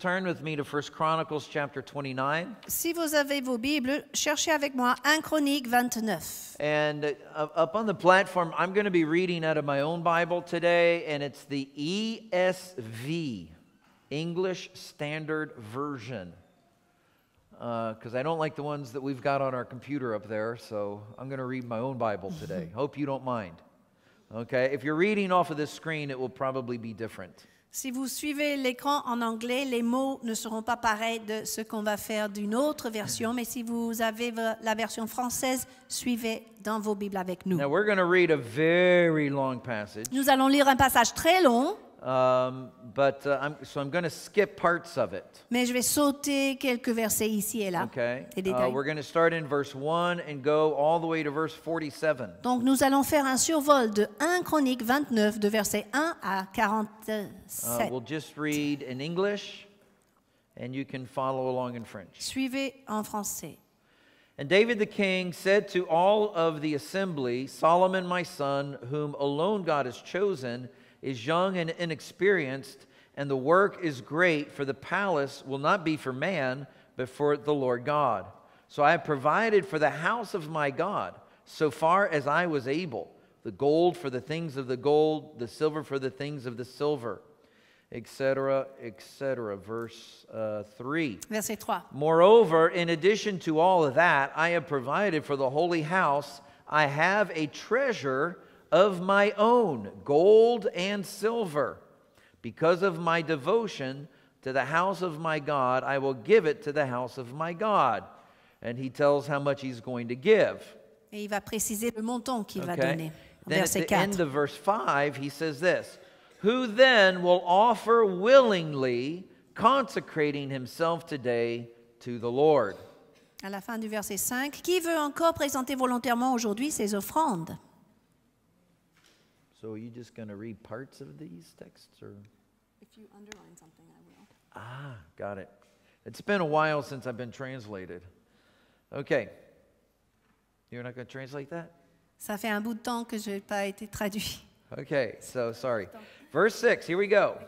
turn with me to 1 Chronicles chapter 29. Si vous avez vos Bibles, cherchez avec moi 1 Chronique 29. And uh, up on the platform, I'm going to be reading out of my own Bible today, and it's the ESV, English Standard Version. Because I don't like the ones that we've got on our computer up there, so I'm going to read my own Bible today. Hope you don't mind. Okay? If you're reading off of this screen, it will probably be different. Si vous suivez l'écran en anglais, les mots ne seront pas pareils de ce qu'on va faire d'une autre version, mais si vous avez la version française, suivez dans vos Bibles avec nous. Now, we're going to read a very long passage. Nous allons lire un passage très long, Um, but uh, I'm, so I'm going to skip parts of it. mais je vais sauter quelques versets ici et là. Okay. Des Uh, we're going to start in verse 1 and go all the way to verse 47. Donc nous allons faire un survol de 1 Chronique 29, de versets 1 à Uh, 47. we'll just read in English and you can follow along in French. Suivez en français. And David the king said to all of the assembly, Solomon my son, whom alone God has chosen, is young and inexperienced, and the work is great, for the palace will not be for man, but for the Lord God. So I have provided for the house of my God, so far as I was able, the gold for the things of the gold, the silver for the things of the silver, etc., etc. Verse uh, 3. Verset 3. Moreover, in addition to all of that, I have provided for the holy house. I have a treasure of my own, gold and silver. Because of my devotion to the house of my God, I will give it to the house of my God. And he tells how much he's going to give. Et il va préciser le montant qu'il va donner. Then at the end of verse 5, he says this Who then will offer willingly, consecrating himself today to the Lord? À la fin du verset 5, qui veut encore présenter volontairement aujourd'hui ses offrandes So are you just going to read parts of these texts or If you underline something, I will. Ah, got it. It's been a while since I've been translated. Okay. You're not going to translate that? Ça fait un bout de temps que je n'ai pas été traduit. Okay, so sorry. Verse 6, here we go.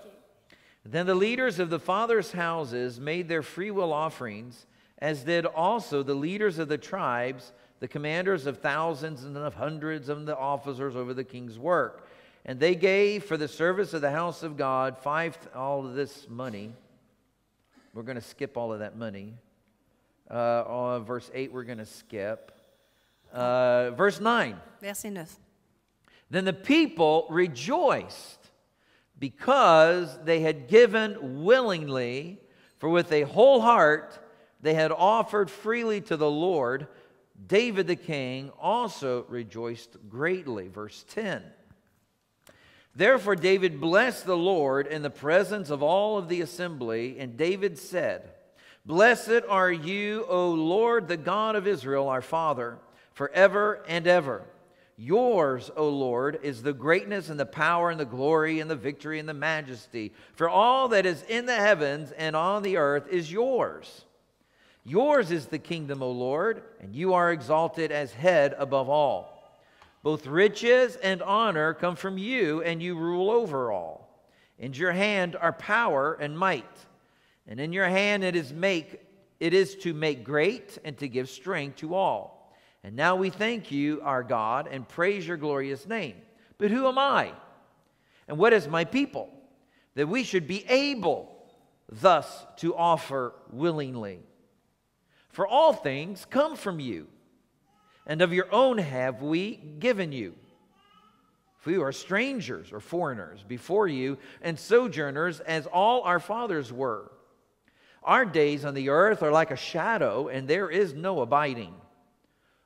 Then the leaders of the fathers' houses made their free will offerings, as did also the leaders of the tribes, the commanders of thousands and of hundreds, and the officers over the king's work. And they gave for the service of the house of God five, all of this money. We're going to skip all of that money. Uh, on verse 8, we're going to skip. Uh, verse 9. Verset 9. Then the people rejoiced because they had given willingly, for with a whole heart they had offered freely to the Lord. David the king also rejoiced greatly. Verse 10. Therefore, David blessed the Lord in the presence of all of the assembly, and David said, Blessed are you, O Lord, the God of Israel, our Father, forever and ever. Yours, O Lord, is the greatness and the power and the glory and the victory and the majesty. For all that is in the heavens and on the earth is yours. Yours is the kingdom, O Lord, and you are exalted as head above all. Both riches and honor come from you, and you rule over all. In your hand are power and might, and in your hand it is make it is to make great and to give strength to all. And now we thank you, our God, and praise your glorious name. But who am I? And what is my people? That we should be able thus to offer willingly. For all things come from you and of your own have we given you. For we are strangers or foreigners before you, and sojourners as all our fathers were. Our days on the earth are like a shadow, and there is no abiding.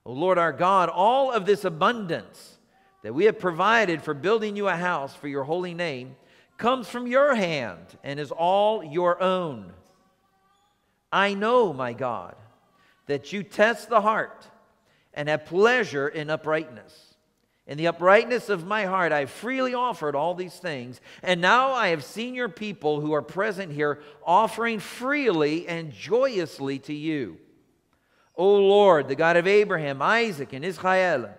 O Lord our God, all of this abundance that we have provided for building you a house for your holy name comes from your hand and is all your own. I know, my God, that you test the heart and have pleasure in uprightness. In the uprightness of my heart, I freely offered all these things. And now I have seen your people who are present here offering freely and joyously to you. O Lord, the God of Abraham, Isaac, and Israel,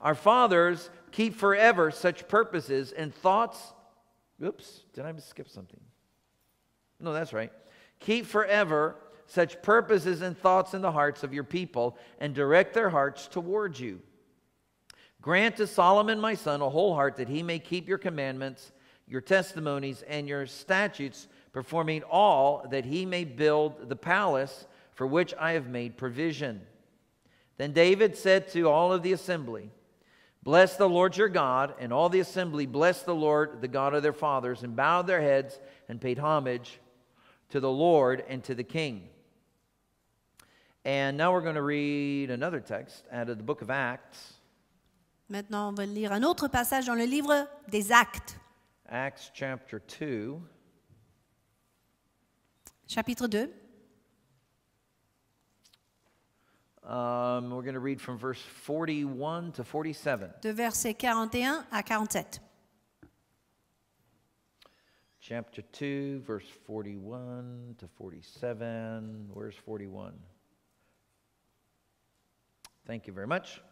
our fathers keep forever such purposes and thoughts. Oops, did I skip something? No, that's right. Keep forever such purposes and thoughts in the hearts of your people, and direct their hearts towards you. Grant to Solomon my son a whole heart that he may keep your commandments, your testimonies, and your statutes, performing all that he may build the palace for which I have made provision. Then David said to all of the assembly, Bless the Lord your God, and all the assembly blessed the Lord, the God of their fathers, and bowed their heads and paid homage to the Lord and to the king. And now we're going to read another text out of the book of Acts, Maintenant, on va lire un autre passage dans le livre des Actes, Acts chapter 2. chapitre 2. Um, we're going to read from verse 41 to 47. de versets 41 à 47. Chapter 2, verse 41 to 47. Where's 41? Thank you very much.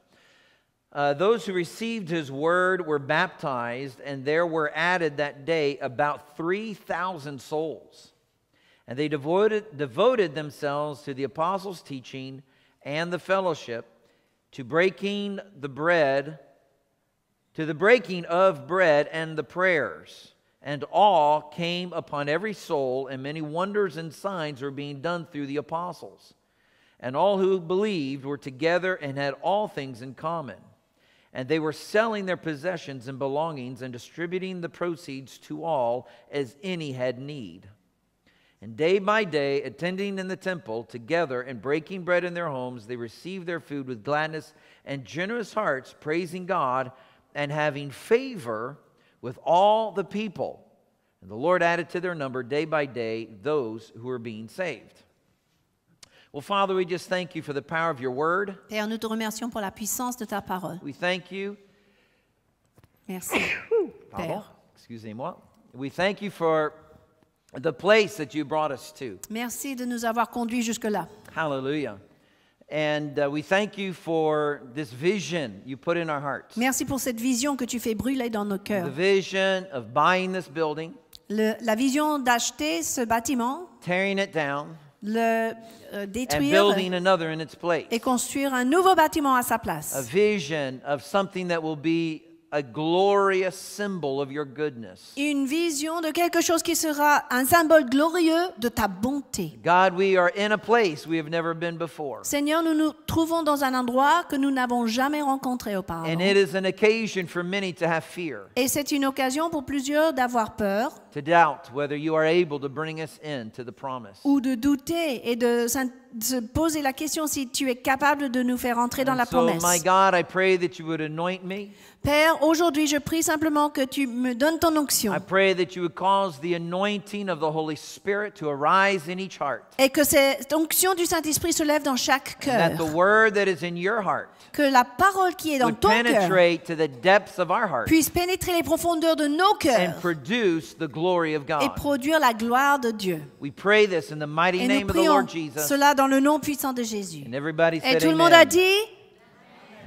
Uh, those who received his word were baptized, and there were added that day about 3,000 souls. And they devoted, devoted themselves to the apostles' teaching and the fellowship, to breaking the bread, to the breaking of bread and the prayers. And awe came upon every soul, and many wonders and signs were being done through the apostles. And all who believed were together and had all things in common. And they were selling their possessions and belongings and distributing the proceeds to all as any had need. And day by day, attending in the temple together and breaking bread in their homes, they received their food with gladness and generous hearts, praising God and having favor with all the people. And the Lord added to their number day by day those who were being saved. Well, Father, we just thank you for the power of your word. Père, nous te remercions pour la puissance de ta parole. We thank you. Merci. Pardon. Père. Excusez-moi. We thank you for the place that you brought us to. Merci de nous avoir conduits jusque-là. Hallelujah. And uh, we thank you for this vision you put in our hearts. Merci pour cette vision que tu fais brûler dans nos The cœurs. vision of buying this building, Le- la vision d'acheter ce bâtiment, tearing it down, le euh, détruire building another in its place. et construire un nouveau bâtiment à sa A place. vision of something that will be a glorious symbol of your goodness. Une vision de quelque chose qui sera un symbole glorieux de ta bonté. God, we are in a place we have never been before. Seigneur, nous nous trouvons dans un endroit que nous n'avons jamais rencontré And auparavant. it is an occasion for many to have fear, Et c'est une occasion pour plusieurs d'avoir peur to doubt whether you are able to bring us into the promise. ou de douter et de se poser la question si tu es capable de nous faire entrer dans And la so, promesse. my God, I pray that you would anoint me. Père, aujourd'hui, je prie simplement que tu me donnes ton onction I pray that you would cause the anointing of the Holy Spirit to arise in each heart. et que cette onction du Saint-Esprit se lève dans chaque And that cœur. the word that is in your heart Que la parole qui est dans ton cœur penetrate to the depths of our heart puisse pénétrer les profondeurs de nos and cœurs produce the glory of et God. produire la gloire de Dieu. We pray this in the mighty Et nous name of the prions Lord Jesus. cela dans le nom puissant de Jésus. And everybody Et said tout le monde a amen. dit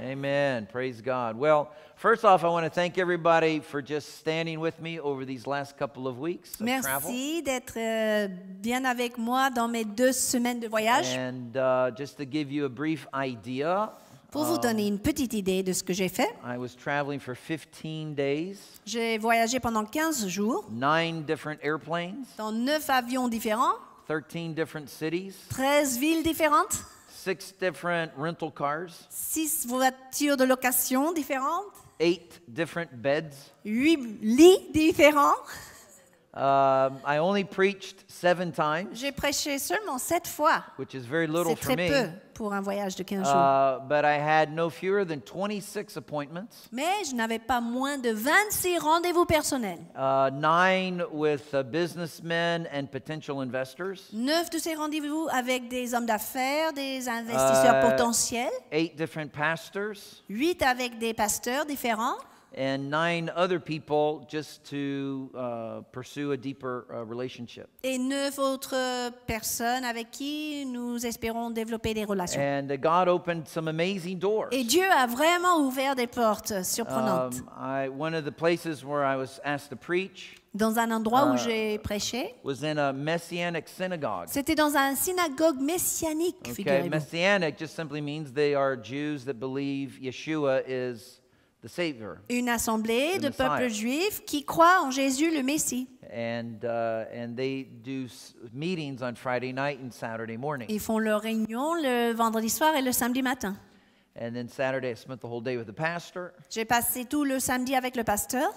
Amen. Praise God. Well, first off, I want to thank everybody for just standing with me over these last couple of weeks of merci d'être euh, bien avec moi dans mes deux semaines de voyage. And uh, just to give you a brief idea, Pour vous donner une petite idée de ce que j'ai fait, I was traveling for 15 days, j'ai voyagé pendant 15 jours. Nine different airplanes, dans 9 avions différents, 13 different cities, 13 villes différentes, six different rental cars, 6 voitures de location différentes, eight different beds. 8 lits différents. Um, I only preached seven times, J'ai prêché seulement 7 fois. which is very little C'est for très me. peu pour un voyage de 15 jours. Uh, but I had no fewer than 26 appointments, Mais je n'avais pas moins de 26 rendez-vous personnels. uh, nine with uh, businessmen and potential investors, Neuf de ces rendez-vous avec des hommes d'affaires, des investisseurs Euh, potentiels. eight different pastors, Huit avec des pasteurs différents. And nine other people just to uh, pursue a deeper uh, relationship. et neuf autres personnes avec qui nous espérons développer des relations. And uh, God opened some amazing doors. Et Dieu a vraiment ouvert des portes surprenantes. Um, I, one of the places where I was asked to preach Dans un endroit où euh, j'ai prêché, was in a Messianic synagogue. c'était dans un synagogue messianique, Okay. Messianic just simply means they are Jews that believe Yeshua is the Savior. Une assemblée de peuples juifs qui croient en Jésus le Messie. And, uh, and they do s- meetings on Friday night and Saturday morning. Ils font leur réunion le vendredi soir et le samedi matin. And then Saturday, I spent the whole day with the pastor. J'ai passé tout le samedi avec le pasteur.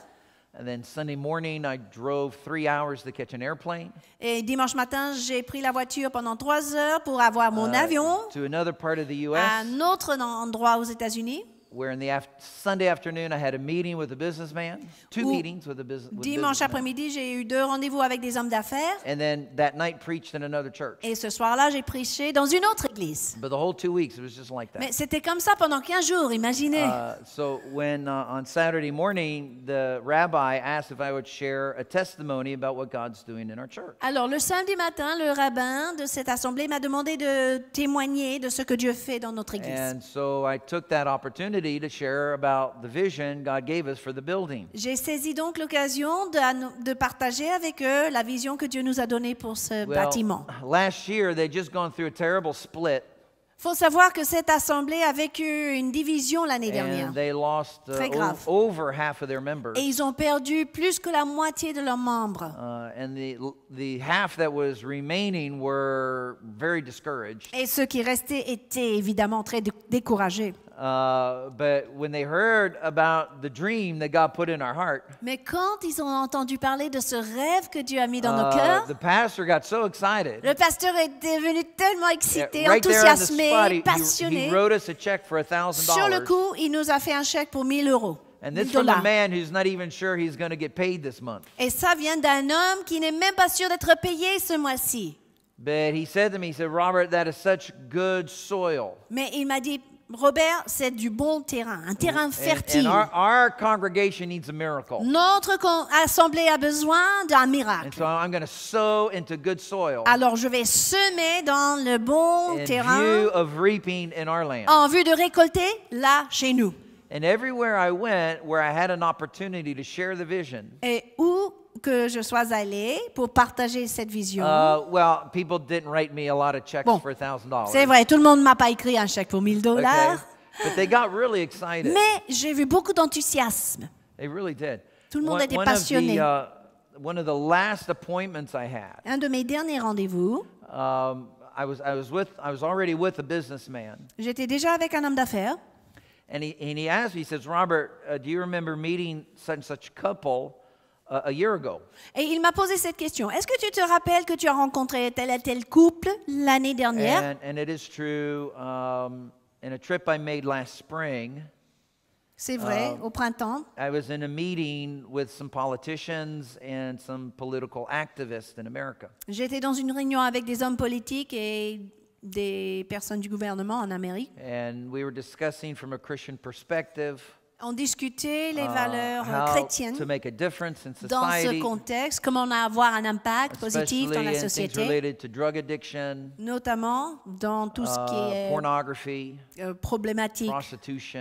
And then Sunday morning, I drove three hours to catch an airplane Et dimanche matin, j'ai pris la voiture pendant trois heures pour avoir mon uh, avion to another part of the à un autre en- endroit aux États-Unis. Where in the af- Sunday afternoon I had a meeting with a businessman, two Où meetings with a business. with Dimanche après-midi, j'ai eu deux rendez-vous avec des hommes d'affaires. And then that night preached in another church. Et ce soir-là, j'ai prêché dans une autre église. But the whole two weeks it was just like that. Mais c'était comme ça pendant 15 jours, imaginez. Uh, so when uh, on Saturday morning the rabbi asked if I would share a testimony about what God's doing in our church. Alors, le samedi matin, le rabbin de cette assemblée m'a demandé de témoigner de ce que Dieu fait dans notre église. And so I took that opportunity to share about the vision God gave us for the building. J'ai saisi donc l'occasion de, de partager avec eux la vision que Dieu nous a donnée pour ce bâtiment. last year they'd just gone through a terrible split Il faut savoir que cette assemblée a vécu une division l'année dernière. and they lost uh, Très grave. over half of their members. Et ils ont perdu plus que la moitié de leurs membres. And the, the half that was remaining were very discouraged. Et ceux qui restaient étaient évidemment très dé- découragés. Uh, but when they heard about the dream that God put in our heart, Mais quand ils ont entendu parler de ce rêve que Dieu a mis dans nos uh, cœurs, the pastor got so excited. le pasteur est devenu tellement excité, right enthousiasmé, spot, he- he, passionné. he wrote us a check for a thousand Sur le dollars. coup, il nous a fait un chèque pour 1000 euros. And 1000 this from a man who's not even sure he's going to get paid this month. Et ça vient d'un homme qui n'est même pas sûr d'être payé ce mois-ci. But he said to me, he said, Robert, that is such good soil. Mais il m'a dit, Robert, c'est du bon terrain, un terrain And, fertile. and our, our congregation needs a miracle. Notre assemblée a besoin d'un And miracle. so I'm going to sow into good soil Alors je vais semer dans le bon in terrain view of reaping in our land. en vue de récolter là chez nous. And everywhere I went where I had an opportunity to share the vision, Et où que je sois allée pour partager cette vision, uh, well, people didn't write me a lot of checks Bon, for $1,000. c'est vrai, tout le monde ne m'a pas écrit un chèque pour 1000 Okay? dollars, But they got really excited. mais j'ai vu beaucoup d'enthousiasme. They really did. Tout le monde one, était one of passionné. the, uh, one of the last appointments I had, Un de mes derniers rendez-vous, um, I was I was with I was already with a businessman, j'étais déjà avec un homme d'affaires and he and he asked me, he says, Robert, uh, do you remember meeting such and such couple a year ago? et il m'a posé cette question. Est-ce que tu te rappelles que tu as rencontré tel et tel couple l'année dernière And and it is true. Um, in a trip I made last spring, C'est vrai, Um, au printemps. I was in a meeting with some politicians and some political activists in America. J'étais dans une réunion avec des hommes politiques et des personnes du gouvernement en Amérique. And we were discussing from a Christian perspective On discutait les uh, valeurs euh, chrétiennes dans ce contexte, comment on a avoir un impact positif dans la société, notamment dans tout ce qui uh, est euh, problématique,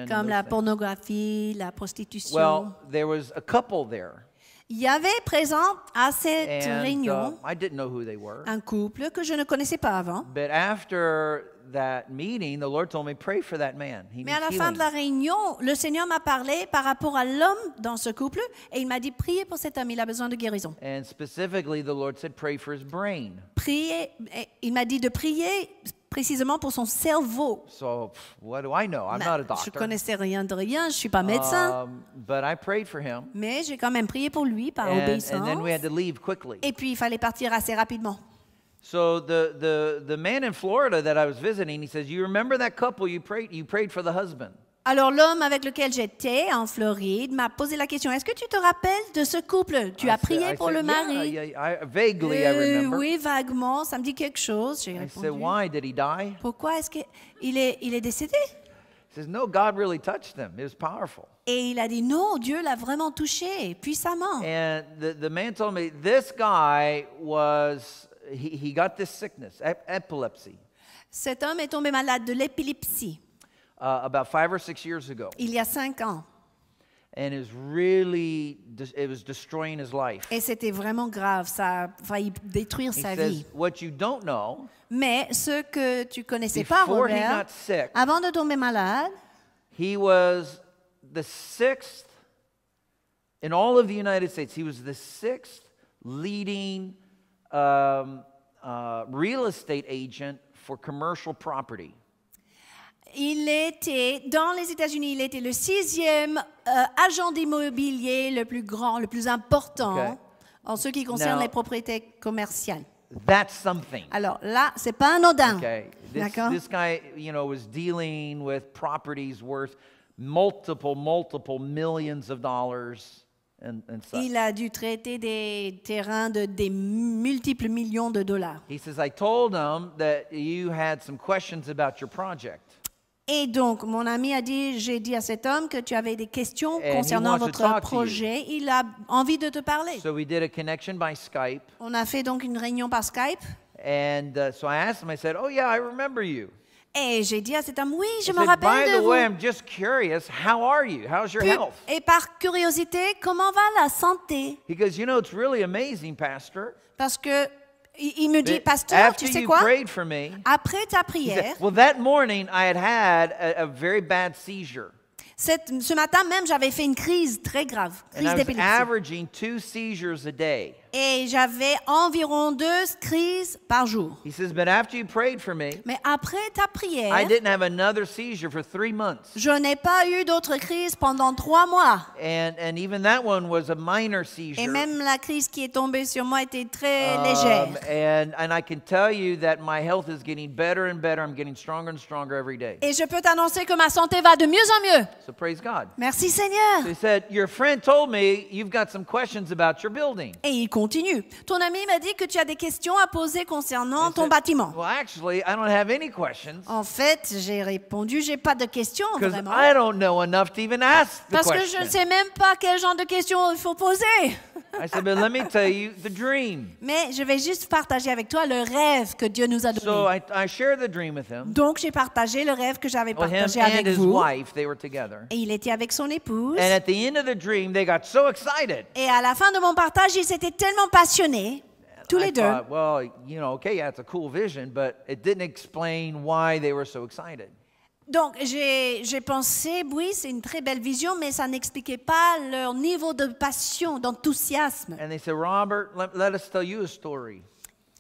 comme la pornographie, la prostitution. Well, there was a couple there, Il y avait présent à cette and réunion uh, I didn't know who they were. un couple que je ne connaissais pas avant. But after that meeting, the Lord told me, pray for that man. He Mais à la fin de la réunion, le Seigneur m'a parlé par rapport à l'homme dans ce couple et il m'a dit priez pour cet homme, il a besoin de guérison. And specifically, the Lord said, pray for his brain. Priez, il m'a dit de prier précisément pour son cerveau. So, what do I know? I'm not a je connaissais rien de rien, je suis pas médecin, Um, but I prayed for him. mais j'ai quand même prié pour lui par And, and obéissance. then we had to leave quickly. Et puis il fallait partir assez rapidement. So the, the, the man in Florida that I was visiting, he says, You remember that couple you prayed you prayed for the husband? Alors l'homme avec lequel j'étais en Floride m'a posé la question Est-ce que tu te rappelles de ce couple? Tu I as said- prié I pour said, le mari? Yeah, yeah, I, vaguely I Euh, remember. Oui, vaguement, ça me dit quelque chose. J'ai said, répondu. Why? Did he die? Pourquoi est-ce qu'il est, il est décédé? He says, No, God really touched them. It was powerful. Et il a dit non, Dieu l'a vraiment touché puissamment. And the, the man told me this guy was, he, he got this sickness, ep- epilepsy, Cet homme est tombé malade de l'épilepsie uh, about five or six years ago. il y a cinq ans. And it was really, it was destroying his life. Et c'était vraiment grave, ça a failli détruire He sa says, vie. What you don't know, Mais ce que tu connaissais pas, before he Robert, got sick, avant de tomber malade, he was the sixth in all of the United States. He was the sixth leading um, uh, real estate agent for commercial property. il était, dans les États-Unis, il était le sixième euh, agent d'immobilier le plus grand, le plus important Ok. en ce qui concerne Now- les propriétés commerciales. That's something. Alors là, c'est pas anodin. Okay. This, this guy, you know, was dealing with properties worth multiple, multiple millions of dollars and, and. Il a dû traiter des terrains de des multiples millions de dollars. He says, I told him that you had some questions about your project. Et donc, mon ami a dit, j'ai dit à cet homme que tu avais des questions And concernant votre projet. Il a envie de te parler. So we did a connection by Skype. On a fait donc une réunion par Skype. And uh, so I asked him, I said, Oh, yeah, I remember you. Et j'ai dit à cet homme, oui, je me rappelle By de the vous. way, I'm just curious, how are you? How's your Pu- health? Et par curiosité, comment va la santé? He goes, You know, it's really amazing, Pastor. Parce que il me dit, pasteur, tu sais quoi? me, Après ta prière, said, Well, that morning I had had a, a very bad seizure. cette- ce matin même, j'avais fait une crise très grave, crise d'épilepsie. Et j'avais environ deux crises par jour. He says, But after you prayed for me, Mais après ta prière, I didn't have another seizure for three months. je n'ai pas eu d'autres crises pendant trois mois. And, and even that one was a minor seizure. Et même la crise qui est tombée sur moi était très Um, légère. and, and I can tell you that my health is getting better and better. I'm getting stronger and stronger every day. Et je peux t'annoncer que ma santé va de mieux en mieux. So praise God. Merci Seigneur. He said, Your friend told me you've got some questions about your building. Et il continue. Ton ami m'a dit que tu as des questions à poser concernant ton bâtiment. Well, actually, I don't have any questions En fait, j'ai répondu, j'ai pas de questions vraiment. I don't know enough to even ask the Parce que je ne sais même pas quel genre de questions il faut poser. I said, But let me tell you the dream. Mais je vais juste partager avec toi le rêve que Dieu nous a So donné. I, I shared the dream with him. Donc j'ai partagé le rêve que j'avais Well, him partagé and avec his vous. wife, they were together. Et il était avec son épouse. And at the end of the dream, they got so excited. Et à la fin de mon partage, ils étaient tellement passionnés, tous les deux. thought, well, you know, okay, yeah, it's a cool vision, but it didn't explain why they were so excited. Donc j'ai pensé, oui, c'est une très belle vision, mais ça n'expliquait pas leur niveau de passion, d'enthousiasme. And they said, Robert, let, let us tell you a story.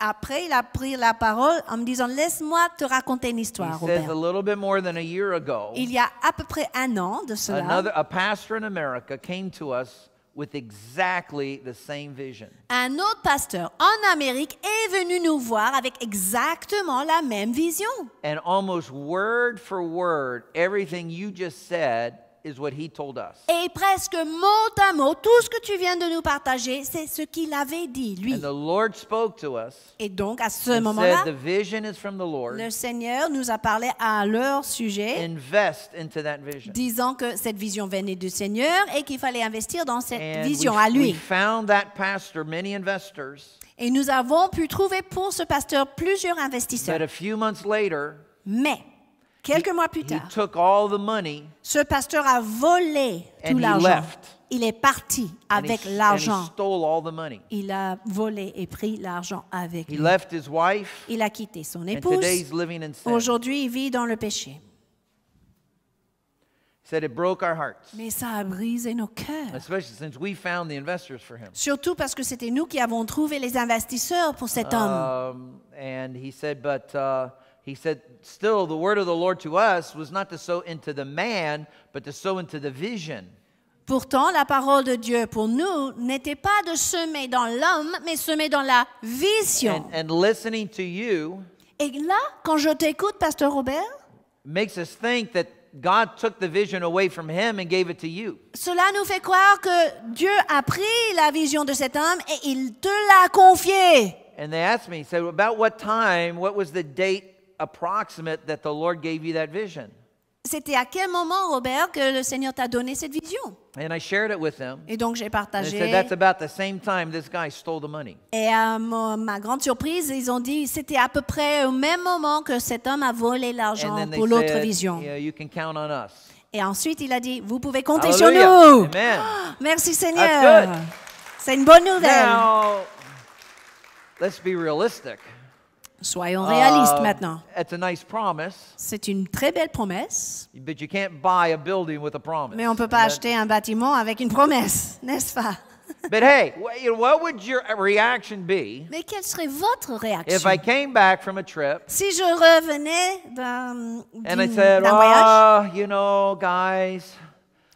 Après, il a pris la parole en me disant, laisse-moi te raconter une He histoire, says, a little bit more than a year ago, Il y a à peu près un an de cela, another, a pastor in America came to us with exactly the same vision. un autre pasteur en Amérique est venu nous voir avec exactement la même vision. And almost word for word, everything you just said is what he told us. Et presque mot à mot, tout ce que tu viens de nous partager, c'est ce qu'il avait dit, lui. And the Lord spoke to us Et donc, à ce and moment-là, said, The vision is from the Lord. le Seigneur nous a parlé à leur sujet, Invest into that vision. disant que cette vision venait du Seigneur et qu'il fallait investir dans cette And vision we, à we lui. found that pastor many investors, Et nous avons pu trouver pour ce pasteur plusieurs but investisseurs. a few months later, Mais, quelques mois plus he tard, took all the money ce pasteur a volé And tout he l'argent. left. Il est parti and he, avec he l'argent. stole all the money. Il a volé et pris l'argent avec He lui. left his wife, Il a quitté son and épouse. today he's living in sin. Aujourd'hui, il vit dans le péché. He said it broke our hearts, Mais ça a brisé nos cœurs. especially since we found the investors for him. Surtout parce que c'était nous qui avons trouvé les investisseurs pour cet homme. Um, and he said, but uh, he said, still, the word of the Lord to us was not to sow into the man, but to sow into the vision. Pourtant, la parole de Dieu pour nous n'était pas de semer dans l'homme, mais semer dans la vision. And, and listening to you Et là, quand je t'écoute, Pasteur Robert, makes us think that God took the vision away from him and gave it to you. cela nous fait croire que Dieu a pris la vision de cet homme et il te l'a confiée. And they asked me, said, about what time, what was the date approximate that the Lord gave you that vision? c'était à quel moment, Robert, que le Seigneur t'a donné cette vision? And I shared it with them. Et donc j'ai And partagé. said that's about the same time this guy stole the money. Et à ma grande surprise, ils ont dit c'était à peu près au même moment que cet homme a volé And l'argent they pour l'autre said, vision. yeah, you can count on us. Et ensuite, il a dit vous pouvez compter sur nous. Amen. Merci That's Seigneur. good. C'est une bonne nouvelle. Now, let's be realistic. Soyons réalistes Uh, maintenant. It's a nice promise, C'est une très belle promesse, but you can't buy a building with a promise. mais on ne peut pas And that- acheter un bâtiment avec une promesse, n'est-ce pas? But hey, wh- you know, what would your reaction be Mais quelle serait votre if réaction I came back from a trip si je revenais d'un and I said, voyage? "Oh, you know, guys,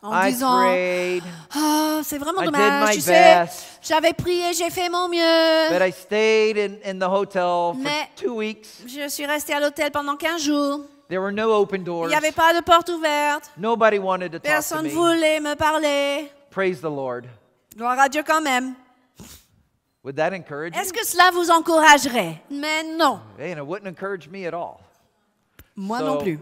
en I disant prayed, Ah, c'est vraiment dommage, tu sais, j'avais prié, j'ai fait mon mieux. but I stayed in, in the hotel for Mais- two weeks. Je suis restée à l'hôtel pendant 15 jours. There were no open Il doors. n'y avait pas de porte ouverte. Nobody wanted to talk to Personne ne voulait me parler. Praise the Lord. Gloire à Dieu quand même. Would that encourage you? Est-ce que cela vous encouragerait? Mais non, Hey, and it wouldn't encourage me at all. moi So- non plus.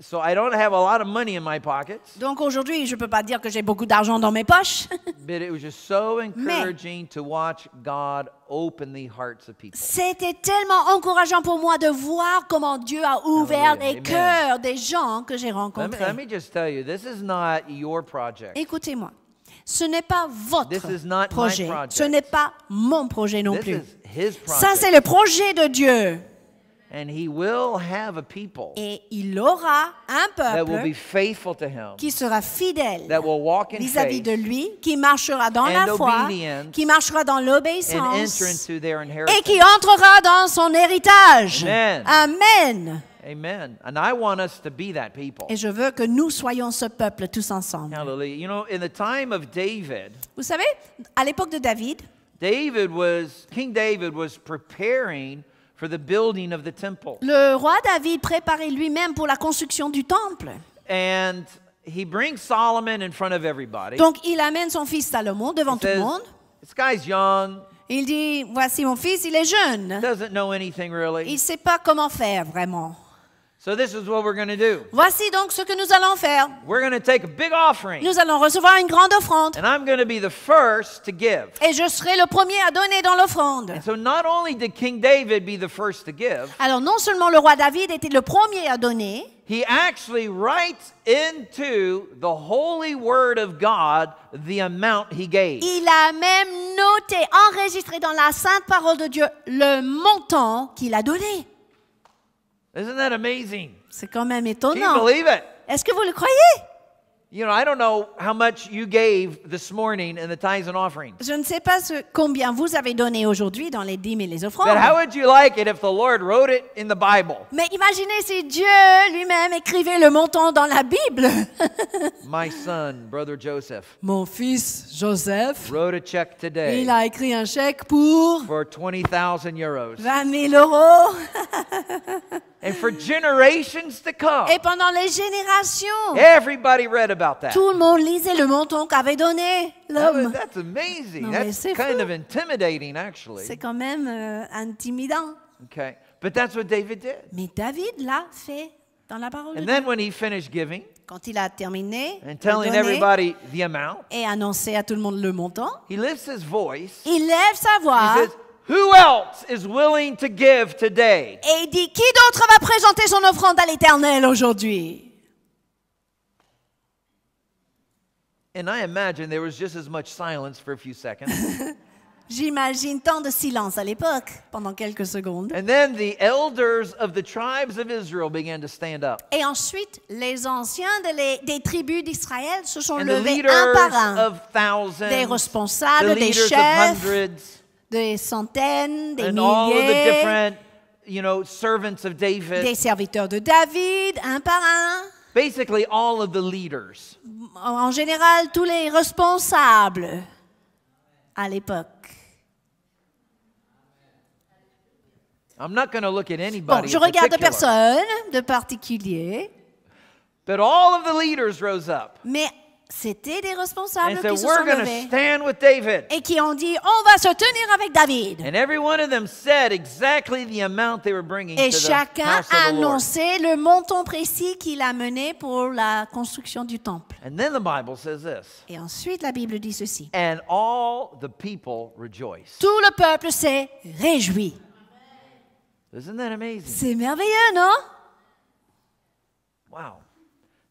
So I don't have a lot of money in my pockets, Donc aujourd'hui, je ne peux pas dire que j'ai beaucoup d'argent dans mes poches, but it was just so encouraging to watch God open the hearts of people. C'était tellement encourageant pour moi de voir comment Dieu a ouvert les cœurs des gens que j'ai Let me, rencontrés. let me just tell you, this is not your project. Écoutez-moi, ce n'est pas votre This is not my projet, project. ce n'est pas mon projet non This plus. is His Ça, c'est project. le projet de Dieu. And He will have a people Et il aura un that will be peuple faithful to Him, qui sera fidèle vis-à-vis de lui, qui marchera dans la foi, qui marchera dans l'obéissance et qui entrera dans son héritage. Amen. Amen. Amen. And I want us to be that people. Et je veux que nous soyons ce peuple tous ensemble. Hallelujah. You know, in the time of David, Vous savez, à l'époque de David, David was, King David was preparing for the building of the temple. le roi David préparait lui-même pour la construction du temple. And he brings Solomon in front of everybody. Donc il amène son fils Salomon devant He tout le says, monde. This guy's young, Il dit, voici mon fils, il est jeune. doesn't know anything Il really. ne sait pas comment faire vraiment. So this is what we're going to do. Voici donc ce que nous allons faire. We're going to take a big offering, Nous allons recevoir une grande offrande. and I'm going to be the first to give. Et je serai le premier à donner dans l'offrande. And so not only did King David be the first to give, Alors non seulement le roi David était le premier à donner, he actually writes into the holy word of God the amount he gave. il a même noté, enregistré dans la sainte parole de Dieu le montant qu'il a donné. Isn't that amazing? C'est quand même Can you étonnant. believe it? Est-ce que vous le croyez? You know, I don't know how much you gave this morning in the tithes and offerings. Je ne sais pas ce- combien vous avez donné aujourd'hui dans les dîmes et les offrandes. But how would you like it if the Lord wrote it in the Bible? Mais imaginez si Dieu lui-même écrivait le montant dans la Bible. My son, brother Joseph, Mon fils Joseph, wrote a check today il a écrit un chèque pour for 20,000 euros. 20 000 euros. And for generations to come, Et pendant les générations, everybody read about that. tout le monde lisait le montant qu'avait donné That l'homme. that's amazing. Non, That's c'est kind fou. of intimidating, actually. C'est quand même euh, intimidant. Okay. But that's what David did. Mais David l'a fait dans la parole de And Dieu. then when he finished giving Quand il a terminé and de telling everybody the amount, et annoncé à tout le monde le montant, he lifts his voice. il lève sa voix He says, Who else is willing to give today? et il dit Qui d'autre va présenter son offrande à l'Éternel aujourd'hui? And I imagine there was just as much silence for a few seconds. J'imagine tant de silence à l'époque, pendant quelques secondes. and then the elders of the tribes of Israel began to stand up. Et ensuite, les anciens de les- des tribus d'Israël se sont And the levés un leaders par un. of thousands, Des the responsables, des leaders of chefs, hundreds, des centaines, des and all of the milliers, different, you know, servants of David. des serviteurs de David, un par un. Basically, all of the leaders. En général, tous les responsables à l'époque. I'm not going to look at Bon, anybody. je in regarde particular, personne de particulier, But all of the leaders rose up. mais C'était des responsables qui se We're sont levés stand with David. et qui ont dit on va se tenir avec David. And every one of them said exactly the amount they were bringing Et chacun a annoncé le montant précis qu'il a mené pour la construction du temple. And then the Bible says this Et ensuite, la Bible dit ceci. and all the people rejoiced. Tout le peuple s'est réjoui. Isn't that amazing? C'est merveilleux, non? Wow.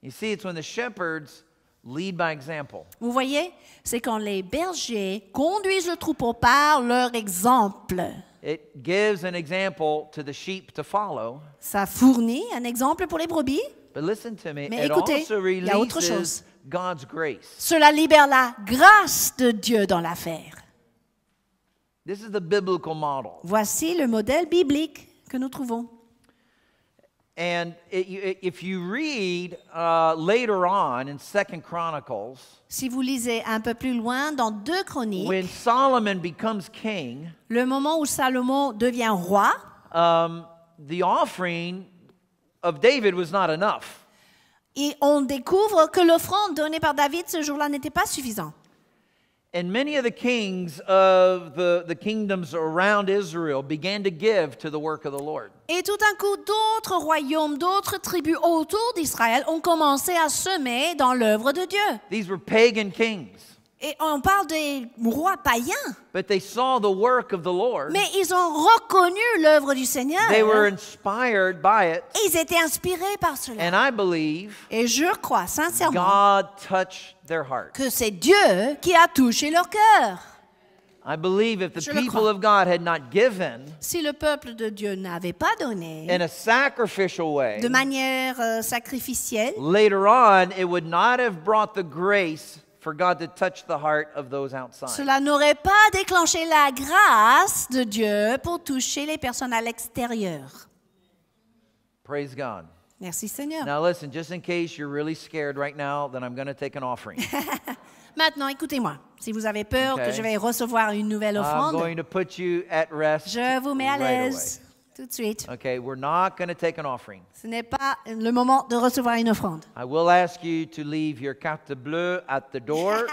You see, it's when the shepherds lead by example. Vous voyez, c'est quand les bergers conduisent le troupeau par leur exemple. It gives an example to the sheep to follow. Ça fournit un exemple pour les brebis. But listen to me, Mais écoutez, il y a autre chose. God's grace. Cela libère la grâce de Dieu dans l'affaire. This is the biblical model. Voici le modèle biblique que nous trouvons. And if you read uh, later on in Second Chronicles, Si vous lisez un peu plus loin dans deux chroniques, when Solomon becomes king, le moment où Salomon devient roi, um, the offering of David was not enough. et on découvre que l'offrande donnée par David ce jour-là n'était pas suffisante. And many of the kings of the, the kingdoms around Israel began to give to the work of the Lord. Et tout d'un coup, d'autres royaumes, d'autres tribus autour d'Israël ont commencé à semer dans l'œuvre de Dieu. These were pagan kings, Et on parle des rois païens, but they saw the work of the Lord. mais ils ont reconnu l'œuvre du Seigneur. They were inspired by it. Et ils étaient inspirés par cela. And I believe Et je crois sincèrement God touched their heart. que c'est Dieu qui a touché leur cœur. I believe if the Je le people crois. of God had not given Si le peuple de Dieu n'avait pas donné in a sacrificial way, de manière euh, sacrificielle, later on, it would not have brought the grace for God to touch the heart of those outside. cela n'aurait pas déclenché la grâce de Dieu pour toucher les personnes à l'extérieur. Praise God. Merci Seigneur. Now, listen, just in case you're really scared right now, then I'm going to take an offering. Maintenant, écoutez-moi. Si vous avez peur Okay. que je vais recevoir une nouvelle I'm offrande, going to put you at rest je vous mets à right l'aise tout de suite. Okay, we're not going to take an offering. Ce n'est pas le moment de recevoir une offrande. I will ask you to leave your carte bleue at the door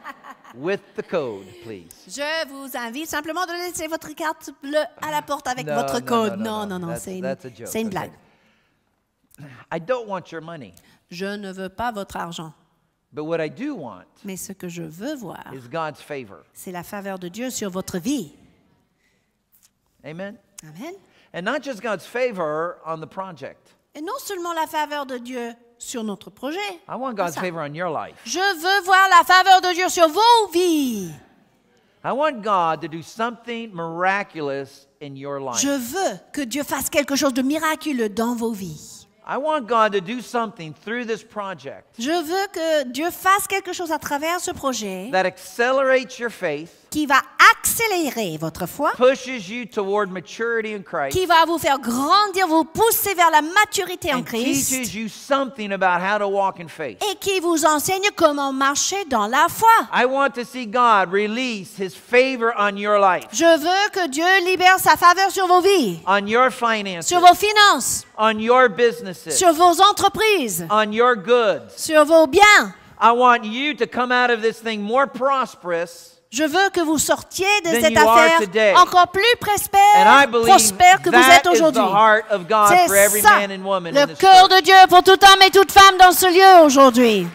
with the code, please. Je vous invite simplement de laisser votre carte bleue à la porte avec No, votre code. no, no, Non, non, no. non, That's- c'est une, une Okay. I don't want your money, Je ne veux pas votre argent, but what I do want mais ce que je veux voir, is God's favor. c'est la faveur de Dieu sur votre vie. Amen? Amen. And not just God's favor on the project. Et non seulement la faveur de Dieu sur notre projet. I want God's favor on your life. Je veux voir la faveur de Dieu sur vos vies. I want God to do something miraculous in your life. Je veux que Dieu fasse quelque chose de miraculeux dans vos vies. I want God to do something through this project Je veux que Dieu fasse quelque chose à travers ce projet that accelerates your faith, qui va accélérer votre foi, pushes you toward maturity in Christ, qui va vous faire grandir, vous pousser vers la maturité en and teaches Christ you something about how to walk in faith. et qui vous enseigne comment marcher dans la foi. I want to see God release His favor on your life, Je veux que Dieu libère sa faveur sur vos vies, on your finances, sur vos finances, on your businesses, sur vos entreprises, on your goods. sur vos biens. I want you to come out of this thing more prosperous. Je veux que vous sortiez de cette affaire encore plus prospère, que vous êtes aujourd'hui. C'est ça, le cœur de Dieu pour tout homme et toute femme dans ce lieu aujourd'hui.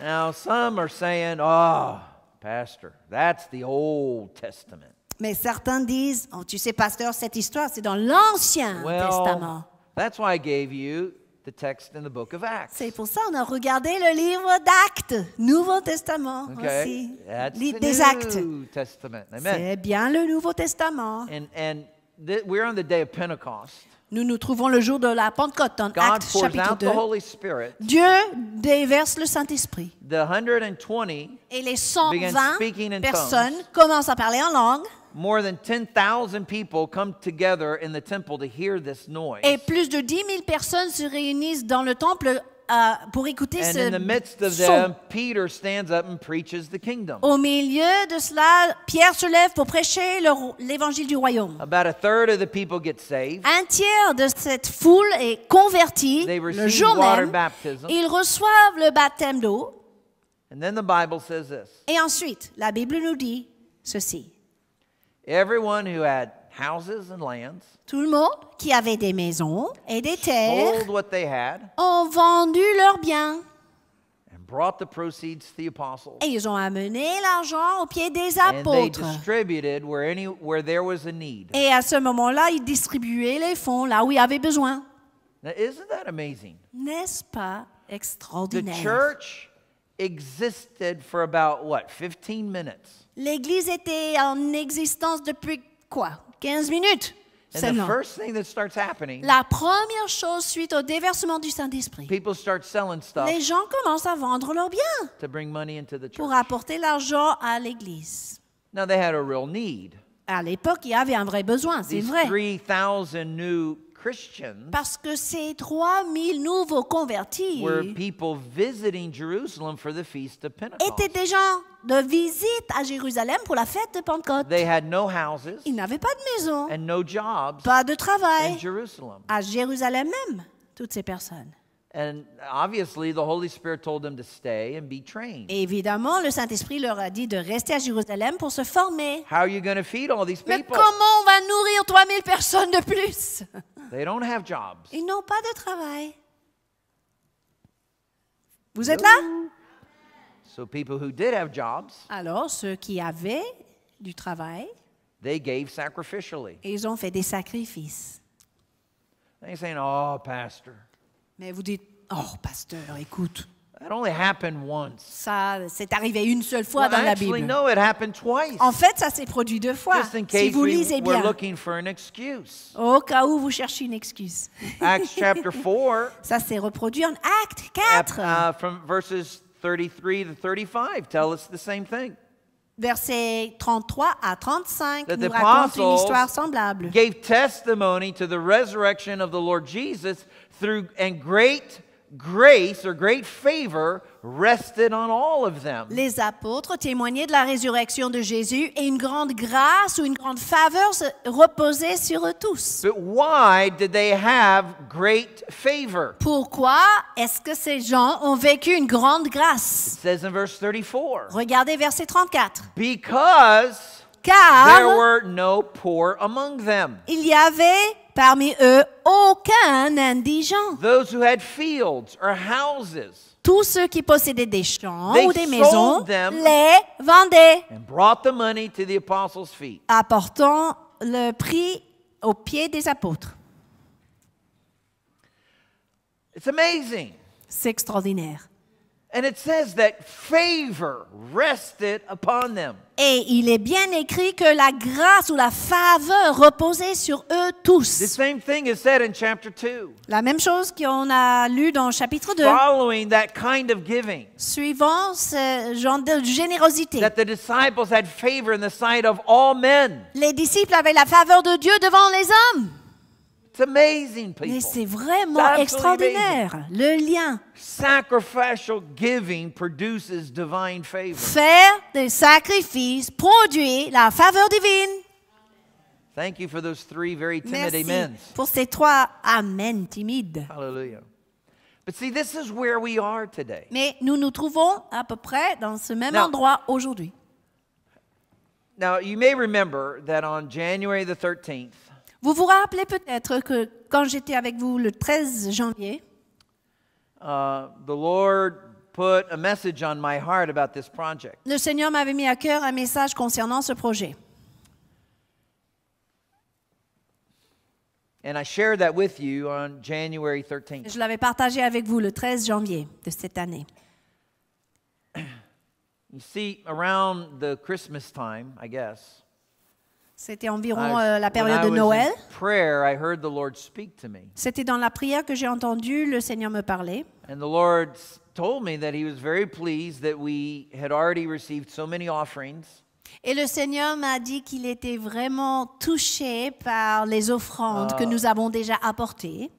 Now, some are saying, oh, Pastor, that's the Old Testament. Mais certains disent, oh, tu sais, pasteur, cette histoire, c'est dans l'Ancien Testament. Well, that's why I gave you the text in the book of Acts. C'est pour ça qu'on a regardé le livre d'Actes, Nouveau Testament Okay? aussi, That's Li- the des Actes. C'est bien le Nouveau Testament. And, and we're on the day of Pentecost. Nous nous trouvons le jour de la Pentecôte dans God Actes chapitre out 2. the Holy Spirit. Dieu déverse le Saint-Esprit. The 120, Et les Began 120 speaking in personnes tongues. commencent à parler en langue. More than 10,000 people come together in the temple to hear this noise. Et plus de 10 000 personnes se réunissent dans le temple euh, pour écouter And in the midst of ce son. them, Peter stands up and preaches the kingdom. Au milieu de cela, Pierre se lève pour prêcher le l'évangile du royaume. About a third of the people get saved. Un tiers de cette foule est converti They le receive jour water même. baptism. Ils reçoivent le baptême d'eau. And then the Bible says this Et ensuite, la Bible nous dit ceci. Everyone who had houses and lands Tout le monde qui avait des maisons et des terres sold what they had ont vendu leurs biens. and brought the proceeds to the apostles. Et ils ont amené l'argent aux pieds des And they apôtres. distributed where, any, where there was a need. Et à ce moment-là, ils distribuaient les fonds là où il y avait besoin. Now, isn't that amazing? N'est-ce pas The extraordinaire? church existed for about what, 15 minutes? L'Église était en existence depuis quoi? 15 minutes And the seulement. first thing that starts happening, La première chose suite au déversement du Saint-Esprit, people start selling stuff les gens commencent à vendre leurs biens to bring money into the pour apporter l'argent à l'Église. Now, they had a real need. À l'époque, il y avait un vrai besoin, c'est vrai. 3,000 new Christians Parce que ces 3000 nouveaux convertis were people visiting Jerusalem for the feast of Pentecost. étaient des gens de visite à Jérusalem pour la fête de Pentecôte. They had no houses Ils n'avaient pas de maison, and no jobs pas de in travail. Jerusalem. À Jérusalem même, toutes ces personnes. And obviously, the Holy Spirit told them to stay and be trained. Et évidemment, le Saint-Esprit leur a dit de rester à Jérusalem pour se former. How are you going to feed all these Mais comment on va nourrir 3000 personnes de plus? They don't have jobs. Ils n'ont pas de travail. Vous êtes là? So people who did have jobs, Alors, ceux qui avaient du travail, they gave sacrificially. ils ont fait des sacrifices. They're saying, "Oh, pastor, Mais vous dites, oh, pasteur, écoute, that only happened once." ça, c'est arrivé une seule fois Well, dans la actually, Bible. no, it happened twice. En fait, ça s'est produit deux fois. Just in Si case vous we lisez were bien, looking for an excuse. au cas où vous cherchez une excuse. Acts chapter 4, Ça s'est reproduit en Acte uh, 4, uh, from verses 33 to 35, tell us the same thing. versets 33 à 35, That nous the raconte une histoire semblable. Gave testimony to the resurrection of the Lord Jesus through and great grace or great favor rested on all of them. Les apôtres témoignaient de la résurrection de Jésus et une grande grâce ou une grande faveur reposait sur eux tous. But why did they have great favor? Pourquoi est-ce que ces gens ont vécu une grande It grâce says in verse 34 Regardez verset 34. because there Car were no poor among them. il y avait parmi eux aucun indigent. Those who had fields or houses Tous ceux qui possédaient des champs They ou des maisons les vendaient, and brought the money to the apostles' feet. apportant le prix aux pieds des apôtres. It's amazing. C'est extraordinaire. And it says that favor rested upon them. Et il est bien écrit que la grâce ou la faveur reposait sur eux The tous. same thing is said in chapter 2. La même chose qu'on a lu dans le chapitre 2. Following that kind of giving, Suivant ce genre de générosité. that the disciples had favor in the sight of all men. Les disciples avaient la faveur de Dieu devant les hommes. It's amazing, Mais c'est vraiment extraordinaire. Le lien. Sacrificial giving produces divine favor. Faire des sacrifices produit la faveur divine. Thank you for those three very timid Merci amens. pour ces trois Amen timides. Hallelujah. But see, this is where we are today. Mais nous nous trouvons à peu près dans ce même Now- endroit aujourd'hui. Now, you may remember that on January the 13th, Vous vous rappelez peut-être que quand j'étais avec vous le 13 janvier, uh, the Lord put a message on my heart about this project. le Seigneur m'avait mis à cœur un message concernant ce projet. And I shared that with you on January 13th. Je l'avais partagé avec vous le 13 janvier de cette année. You see, around the Christmas time, I guess, C'était environ euh, la période de Noël. C'était dans la prière que j'ai entendu le Seigneur me parler. And the Lord s- told me that He was very pleased that we had already received so many offerings Et le Seigneur m'a dit qu'il était vraiment touché par les offrandes que nous avons déjà apportées.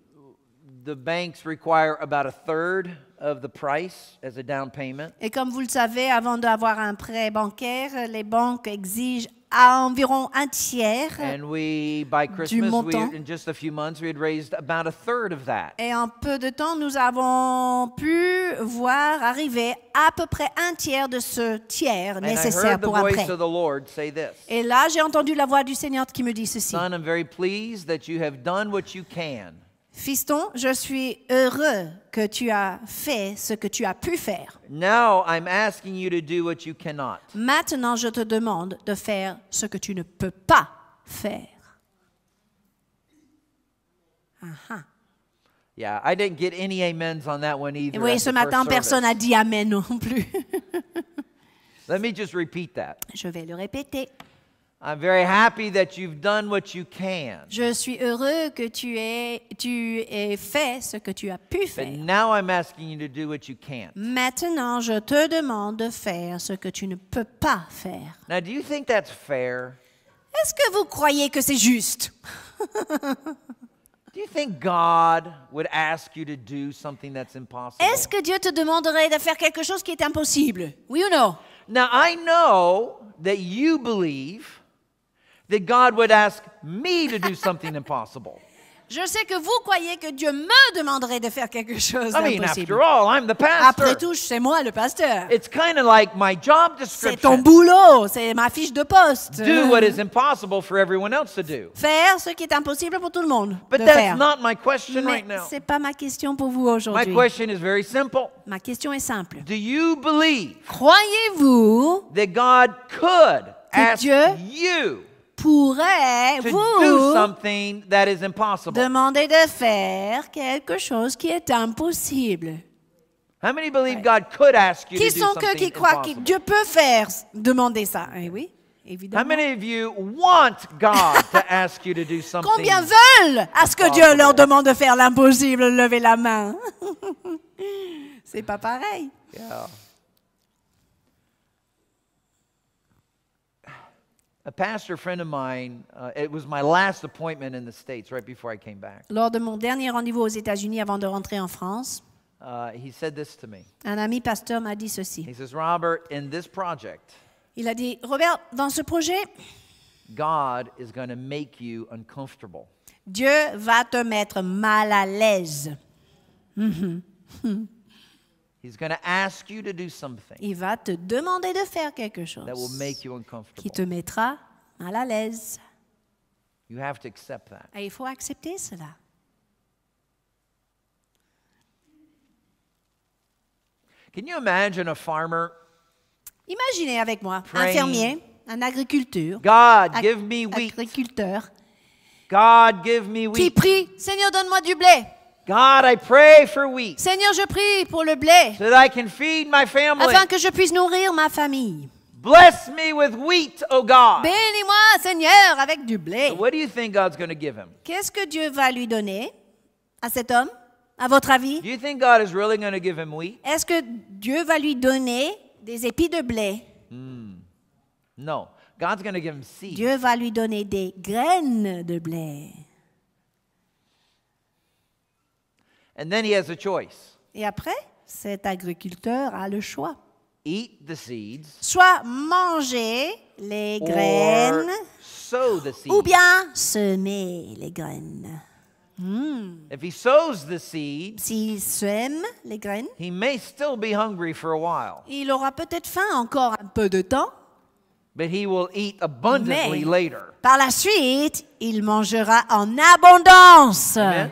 the banks require about a third of the price as a down payment. Et comme vous le savez, avant d'avoir un prêt bancaire, les banques exigent à environ un tiers. And we, by Christmas, we, montant. in just a few months, we had raised about a third of that. Et en peu de temps, nous avons pu voir arriver à peu près un tiers de ce tiers And nécessaire pour this Et là, j'ai entendu la voix du Seigneur qui me dit ceci. Son, I'm very pleased that you have done what you can. Fiston, je suis heureux que tu as fait ce que tu as pu faire. Now I'm asking you to do what you cannot. Maintenant, je te demande de faire ce que tu ne peux pas faire. Ah, Yeah, I didn't get any amens on that one either. Oui, ce matin, personne n'a dit Amen non plus. Let me just repeat that. Je vais le répéter. I'm very happy that you've done what you can. Je suis heureux que tu aies, tu aies fait ce que tu as pu faire. But now I'm asking you to do what you can't. Maintenant, je te demande de faire ce que tu ne peux pas faire. Now, do you think that's fair? Est-ce que vous croyez que c'est juste Do you think God would ask you to do something that's impossible? Est-ce que Dieu te demanderait de faire quelque chose qui est impossible Oui ou non Now, I know that you believe that God would ask me to do something impossible. Je sais que vous croyez que Dieu me demanderait de faire quelque chose I mean, d'impossible. after all, I'm the Après tout, c'est moi le pasteur. It's kind of like my job C'est ton description. boulot, c'est ma fiche de poste. Do what is impossible for everyone else to do. Faire ce qui est impossible pour tout le monde But de that's faire. not my question Mais right now. c'est pas ma question pour vous My aujourd'hui. question is very simple. Ma question est simple. Do you believe Croyez-vous that God could ask Dieu you pourrait vous demander de faire quelque chose qui est impossible? How many believe God could ask you Qui to do sont ceux qui croient que? Dieu peut faire demander ça? Eh oui, How évidemment. many of you want God to ask you to do something? Combien veulent à ce que Dieu leur demande de faire l'impossible Levez la main? C'est pas pareil. Yeah. A pastor friend of mine, uh, it was my last appointment in the States right before I came back. Lors de mon dernier rendez-vous aux États-Unis avant de rentrer en France, Uh, he said this to me. un ami pasteur m'a dit ceci. He says, Robert, in this project, Il a dit, Robert, dans ce projet, God is going to make you uncomfortable. Dieu va te mettre mal à l'aise. He's going to ask you to do something Il va te demander de faire quelque chose that will make you qui uncomfortable. te mettra mal à l'aise. You have to accept that. Et il faut accepter cela. Can you imagine a farmer? Imaginez avec moi un Praying. fermier, un agriculteur, God, give me wheat. agriculteur God, give me qui wheat. prie, Seigneur, donne-moi du blé. God, I pray for wheat Seigneur, je prie pour le blé, so that I can feed my family. afin que je puisse nourrir ma famille. Bless me with wheat, oh God. Bénis-moi, Seigneur, avec du blé. What do you think God's going to give him? Qu'est-ce que Dieu va lui donner à cet homme, à votre avis? Do you think God is really going to give him wheat? Est-ce que Dieu va lui donner des épis de blé? No. God's going to give him seed. Dieu va lui donner des graines de blé. And then he has a choice. Et après, cet agriculteur a le choix. Eat the seeds Soit manger les graines sow the seeds. ou bien semer les graines. If he sows the seeds, S'il sème les graines, he may still be hungry for a while, il aura peut-être faim encore un peu de temps. but he will eat abundantly Mais- later. Par la suite, il mangera en abondance. Amen?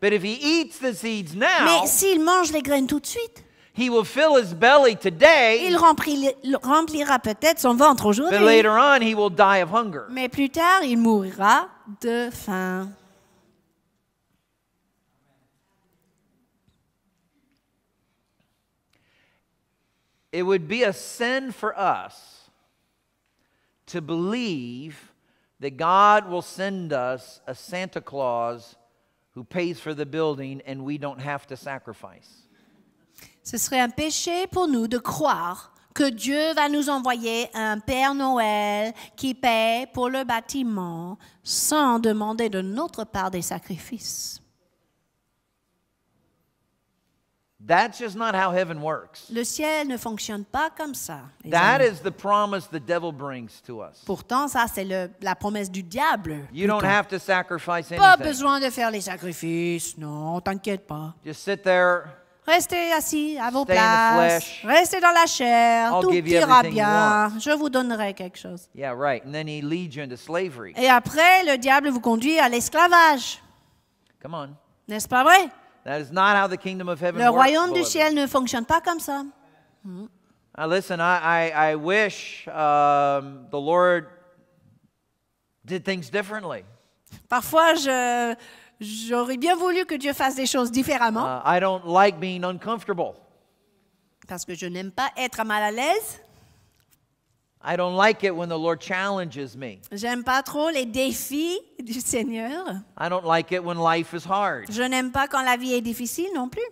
But if he eats the seeds now, Mais s'il mange les graines tout de suite, he will fill his belly today, il remplira peut-être son ventre but aujourd'hui. later on he will die of hunger. Mais plus tard, il mourra de faim. It would be a sin for us to believe that God will send us a Santa Claus who pays for the building and we don't have to sacrifice. Ce serait un péché pour nous de croire que Dieu va nous envoyer un Père Noël qui paie pour le bâtiment sans demander de notre part des sacrifices. That's just not how heaven works. Le ciel ne fonctionne pas comme ça. les That amis. is the promise the devil brings to us. Pourtant, ça, c'est le- la promesse du diable. You don't plutôt. have to sacrifice Pas anything. besoin de faire les sacrifices. Non, t'inquiète pas. Just sit there. Restez assis à vos Stay in the places. flesh. Restez dans la chair. I'll tout give you ira everything you bien. Je vous donnerai quelque chose. Yeah, right. And then he leads you into slavery. Et après, le diable vous conduit à l'esclavage. Come on. N'est-ce pas vrai? That is not how the kingdom of heaven Le works. royaume du beloved. ciel ne fonctionne pas comme ça. Now, listen, I, I, I wish um, the Lord did things differently. Parfois, je- j'aurais bien voulu que Dieu fasse des choses différemment Uh, I don't like being uncomfortable. parce que je n'aime pas être mal à l'aise. I don't like it when the Lord challenges me. J'aime pas trop les défis du Seigneur. I don't like it when life is hard. Je n'aime pas quand la vie est difficile non plus.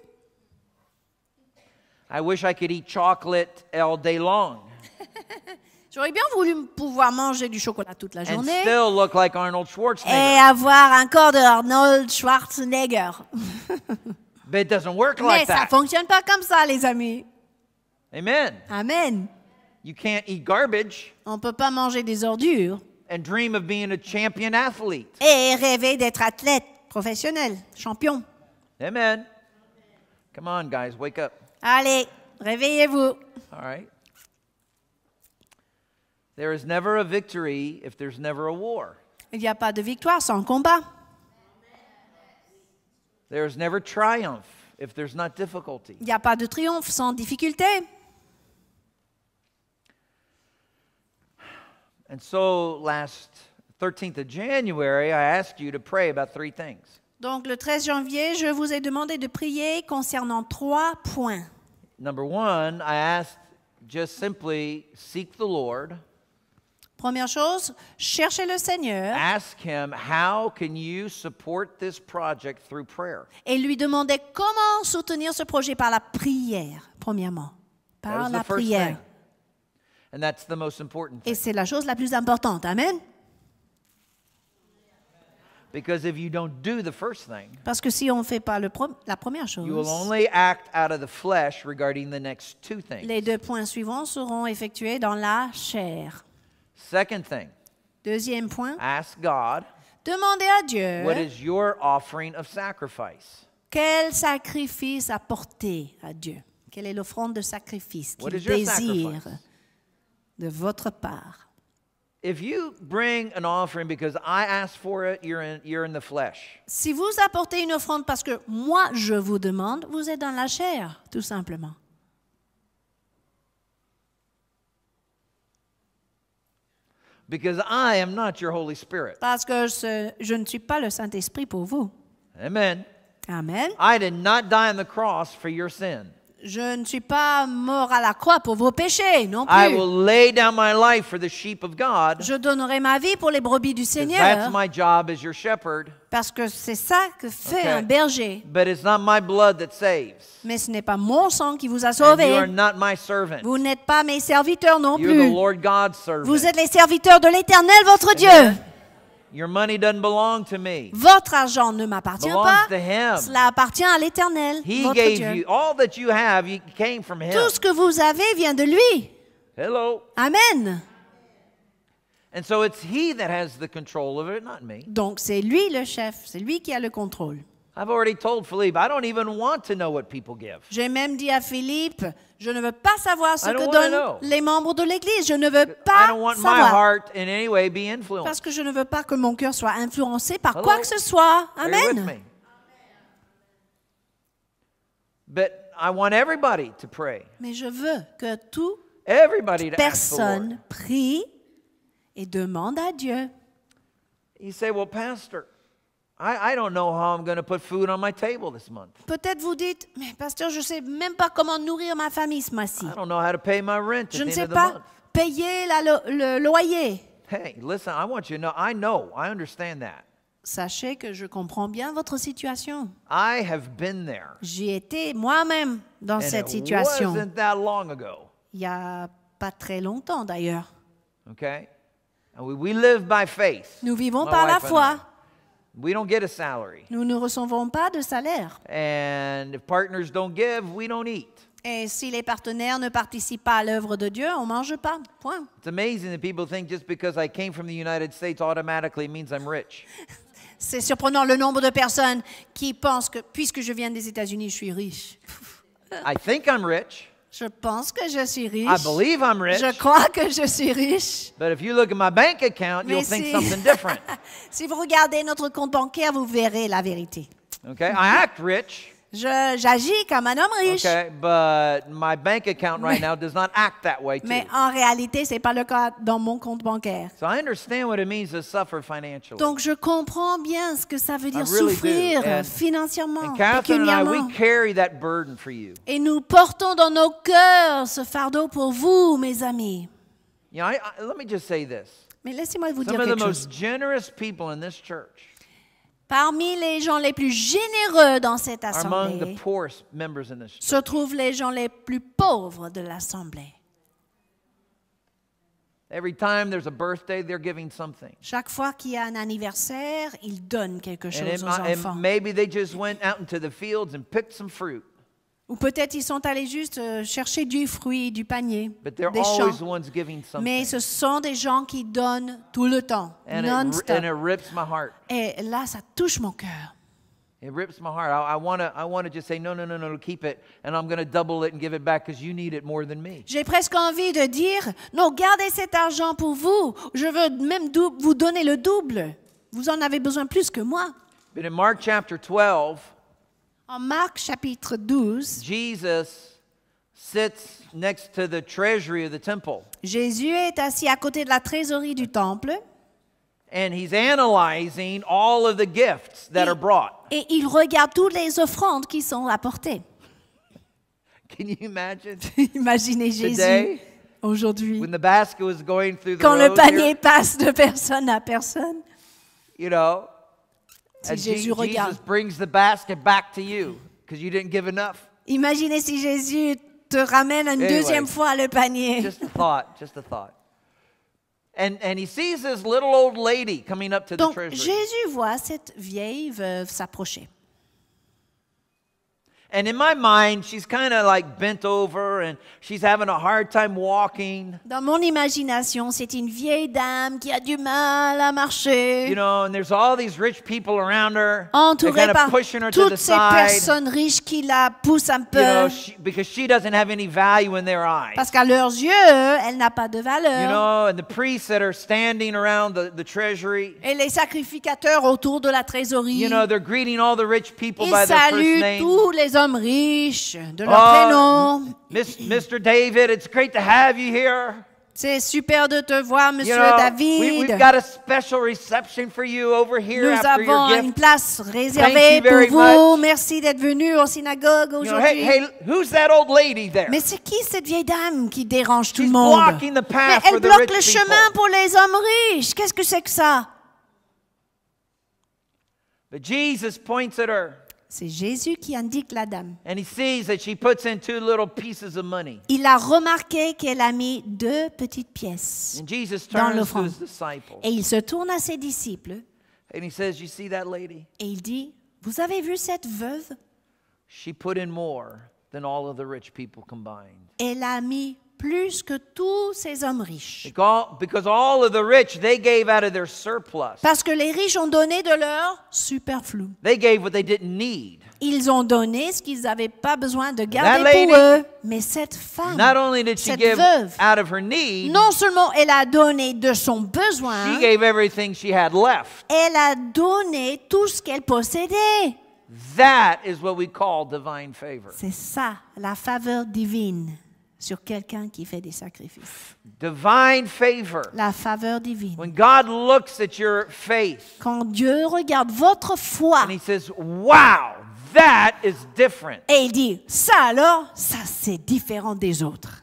I wish I could eat chocolate all day long J'aurais bien voulu pouvoir manger du chocolat toute la and journée still look like Arnold et Schwarzenegger. avoir un corps de Arnold Schwarzenegger. But it doesn't work Mais like ça that. fonctionne pas comme ça, les amis. Amen. Amen. You can't eat garbage On peut pas manger des ordures and dream of being a champion athlete. et rêver d'être athlète professionnel, champion. Amen. Come on, guys, wake up. Allez, réveillez-vous. All right. There is never a victory if there's never a war. Il n'y a pas de victoire sans combat. There is never triumph if there's not difficulty. Il n'y a pas de triomphe sans difficulté. And so last 13th of January, I asked you to pray about three things. Donc le 13 janvier, je vous ai demandé de prier concernant trois points. Number one, I asked just simply seek the Lord, Première chose, cherchez le Seigneur ask Him, how can you support this project through prayer? et lui demandez comment soutenir ce projet par la prière, premièrement. Par la prière. thing. And that's the most important thing. Et c'est la chose la plus importante. Amen. Because if you don't do the first thing, Parce que si on ne fait pas le la première you will chose, only act out of the flesh regarding the next two things. les deux points suivants seront effectués dans la chair. Second thing, Deuxième point, ask God, demandez à Dieu what is your offering of sacrifice? quel sacrifice apporter à Dieu? Quelle est l'offrande de sacrifice What qu'il désire? sacrifice? De votre part. If you bring an offering because I asked for it, you're in, you're in the flesh. Si vous apportez une offrande parce que moi je vous demande, vous êtes dans la chair, tout simplement. Because I am not your Holy Spirit. Parce que je ne suis pas le Saint-Esprit pour vous. Amen. Amen. I did not die on the cross for your sin. Je ne suis pas mort à la croix pour vos péchés, non I plus. will lay down my life for the sheep of God. Je donnerai ma vie pour les brebis du Seigneur, That's my job as your shepherd. parce que c'est ça que fait Okay. un berger. But it's not my blood that saves. Mais ce n'est pas mon sang qui vous a And you are sauvés. not my servant. Vous n'êtes pas mes serviteurs non You're the plus. Lord God's servant. Vous êtes les serviteurs de l'Éternel, votre Dieu. Amen. Your money doesn't belong to me. Votre argent ne m'appartient pas. to him. Cela appartient à l'Éternel, He votre gave Dieu. you all that you have. You came from Him. Tout ce que vous avez vient de lui. Hello. Amen. And so it's He that has the control of it, not me. Donc c'est lui le chef, c'est lui qui a le contrôle. I've already told Philippe, I don't even want to know what people give. J'ai même dit à Philippe, je ne veux pas savoir ce I don't que donnent les membres de l'Église. Je ne veux I pas don't want my heart in any way be influenced. Parce que je ne veux pas que mon cœur soit influencé par Hello? quoi que ce soit. Amen. me? But I want everybody to pray. Mais je veux que toute Everybody to personne prie et demande à Dieu. You say, well, Pastor, I, I don't know how I'm going to put food on my table this month. Peut-être vous dites, mais pasteur, je ne sais même pas comment nourrir ma famille ce mois-ci. I don't know how to pay my rent Je ne sais end of the pas month. payer la lo- le loyer. Hey, listen, I want you to know, I know, I understand that. Sachez que je comprends bien votre situation. I have been there. J'y étais moi-même dans And cette it situation. wasn't that long ago. Il n'y a pas très longtemps d'ailleurs. Okay? And we, we live by faith. Nous vivons my par la wife and foi. We don't get a salary. Nous ne recevons pas de salaire. And if partners don't give, we don't eat. Et si les partenaires ne participent pas à l'œuvre de Dieu, on mange pas. Point. It's amazing that people think just because I came from the United States automatically means I'm rich. C'est surprenant le nombre de personnes qui pensent que puisque je viens des États-Unis, je suis riche. I think I'm rich. Je pense que je suis riche. I believe I'm rich. Je crois que je suis riche. But if you look at my bank account, you'll Mais think si, something different. si vous regardez notre compte bancaire, vous verrez la vérité. Okay? I act rich. Je- J'agis comme un homme riche. Okay, but my bank account right now does not act that way too. Mais en réalité, ce n'est pas le cas dans mon compte bancaire. So I understand what it means to suffer financially. Donc, je comprends bien ce que ça veut dire really souffrir And- financièrement, pécuniairement. we carry that burden for you. Et nous portons dans nos cœurs ce fardeau pour vous, mes amis. You know, I, I, let me just say this. Mais laissez-moi vous Some dire of the quelque chose. most generous people in this church Parmi les gens les plus généreux dans cette assemblée se trouvent les gens les plus pauvres de l'assemblée. Every time there's a birthday, they're giving something. Chaque fois qu'il y a un anniversaire, ils donnent quelque And, chose aux enfants. Ou peut-être ils sont allés juste euh, chercher du fruit, du panier, des champs. Mais ce sont des gens qui donnent tout le temps, and, it, non-stop. and it rips my heart. Et là, ça touche mon cœur. It rips my heart. I, I want to I wanna just say, no, no, no, no, keep it. And I'm going to double it and give it back because you need it more than me. J'ai presque envie de dire, non, gardez cet argent pour vous. Je veux même vous donner le double. Vous en avez besoin plus que moi. But in Mark chapter 12, En Marc chapitre 12, Jesus sits next to the treasury of the temple. Jésus est assis à côté de la trésorerie du temple And he's analyzing all of the gifts that et, are brought. et il regarde toutes les offrandes qui sont apportées. Can you imagine? Imaginez Jésus Today, aujourd'hui. when the basket was going through the Quand le road panier here, passe de personne à personne, you know, Si Jésus regarde. Jesus brings the basket back to you because you didn't give enough. imaginez si Jésus te ramène une deuxième fois le panier. Just a thought, just a thought. And, and he sees this little old lady coming up to the Donc. Jésus voit cette vieille veuve s'approcher. And in my mind, she's kind of like bent over and she's having a hard time walking. Dans mon imagination, c'est une vieille dame qui a du mal à marcher, You know, and there's all these rich people around her. Entourée kind par of pushing her to the toutes ces side. personnes riches qui la poussent un peu. You know, she, because she doesn't have any value in their eyes. parce qu'à leurs yeux, elle n'a pas de valeur. You know, and the priests that are standing around the, the treasury, Et les sacrificateurs autour de la trésorerie, you know, they're greeting all the rich people ils by their first saluent name. tous les hommes riches de leur Oh, prénom. Mr. David, it's great to have you here. C'est super de te voir, You monsieur know, David. we, we've got a special reception for you over here Nous after your avons une gift. place Thank réservée you pour vous. much. Merci d'être venu au synagogue You know, aujourd'hui. hey, hey, who's that old lady there? Mais c'est qui cette vieille dame qui dérange tout She's le monde? blocking the Mais path elle for the bloque rich le people. chemin pour les hommes riches. Qu'est-ce que c'est que ça? But Jesus points at her C'est Jésus qui indique la dame. and he sees that she puts in two little pieces of money. Il a remarqué qu'elle a mis deux petites pièces. And Jesus Dans turns to l'offrande. his disciples Et il se tourne à ses disciples and he says, You see that lady? et il dit, vous avez vu cette veuve? She put in more than all of the rich people combined. Elle a mis plus que tous ces hommes riches. Like all- Because all of the rich, they gave out of their surplus. Parce que les riches ont donné de leur superflu. They gave what they didn't need. Ils ont donné ce qu'ils n'avaient pas besoin de garder lady- pour eux. Mais cette femme, Not only did she cette give veuve, out of her need, non seulement elle a donné de son besoin, she gave everything she had left. elle a donné tout ce qu'elle possédait. That is what we call divine favor. C'est ça, la faveur divine sur quelqu'un qui fait des sacrifices. Divine favor. La faveur divine. When God looks at your faith Quand Dieu regarde votre foi and He says, Wow, that is different. et il dit, ça alors, ça c'est différent des autres.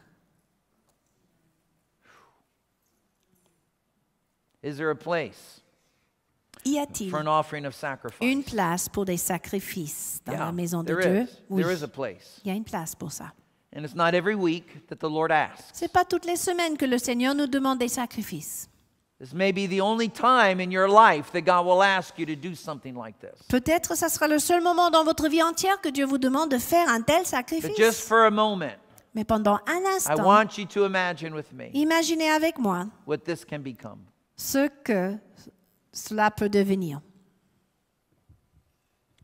Is there a place Y a-t-il for an offering of sacrifice? une place pour des sacrifices dans Yeah, la maison de there Dieu? is. Oui, There is a place. il y a une place pour ça. And it's not every week that the Lord asks. C'est pas toutes les semaines que le Seigneur nous demande des sacrifices. This may be the only time in your life that God will ask you to do something like this. Peut-être ça sera le seul moment dans votre vie entière que Dieu vous demande de faire un tel But just sacrifice. for a moment, Mais pendant un I instant, want you to imagine with me imaginez avec moi what this can become. ce que cela peut devenir.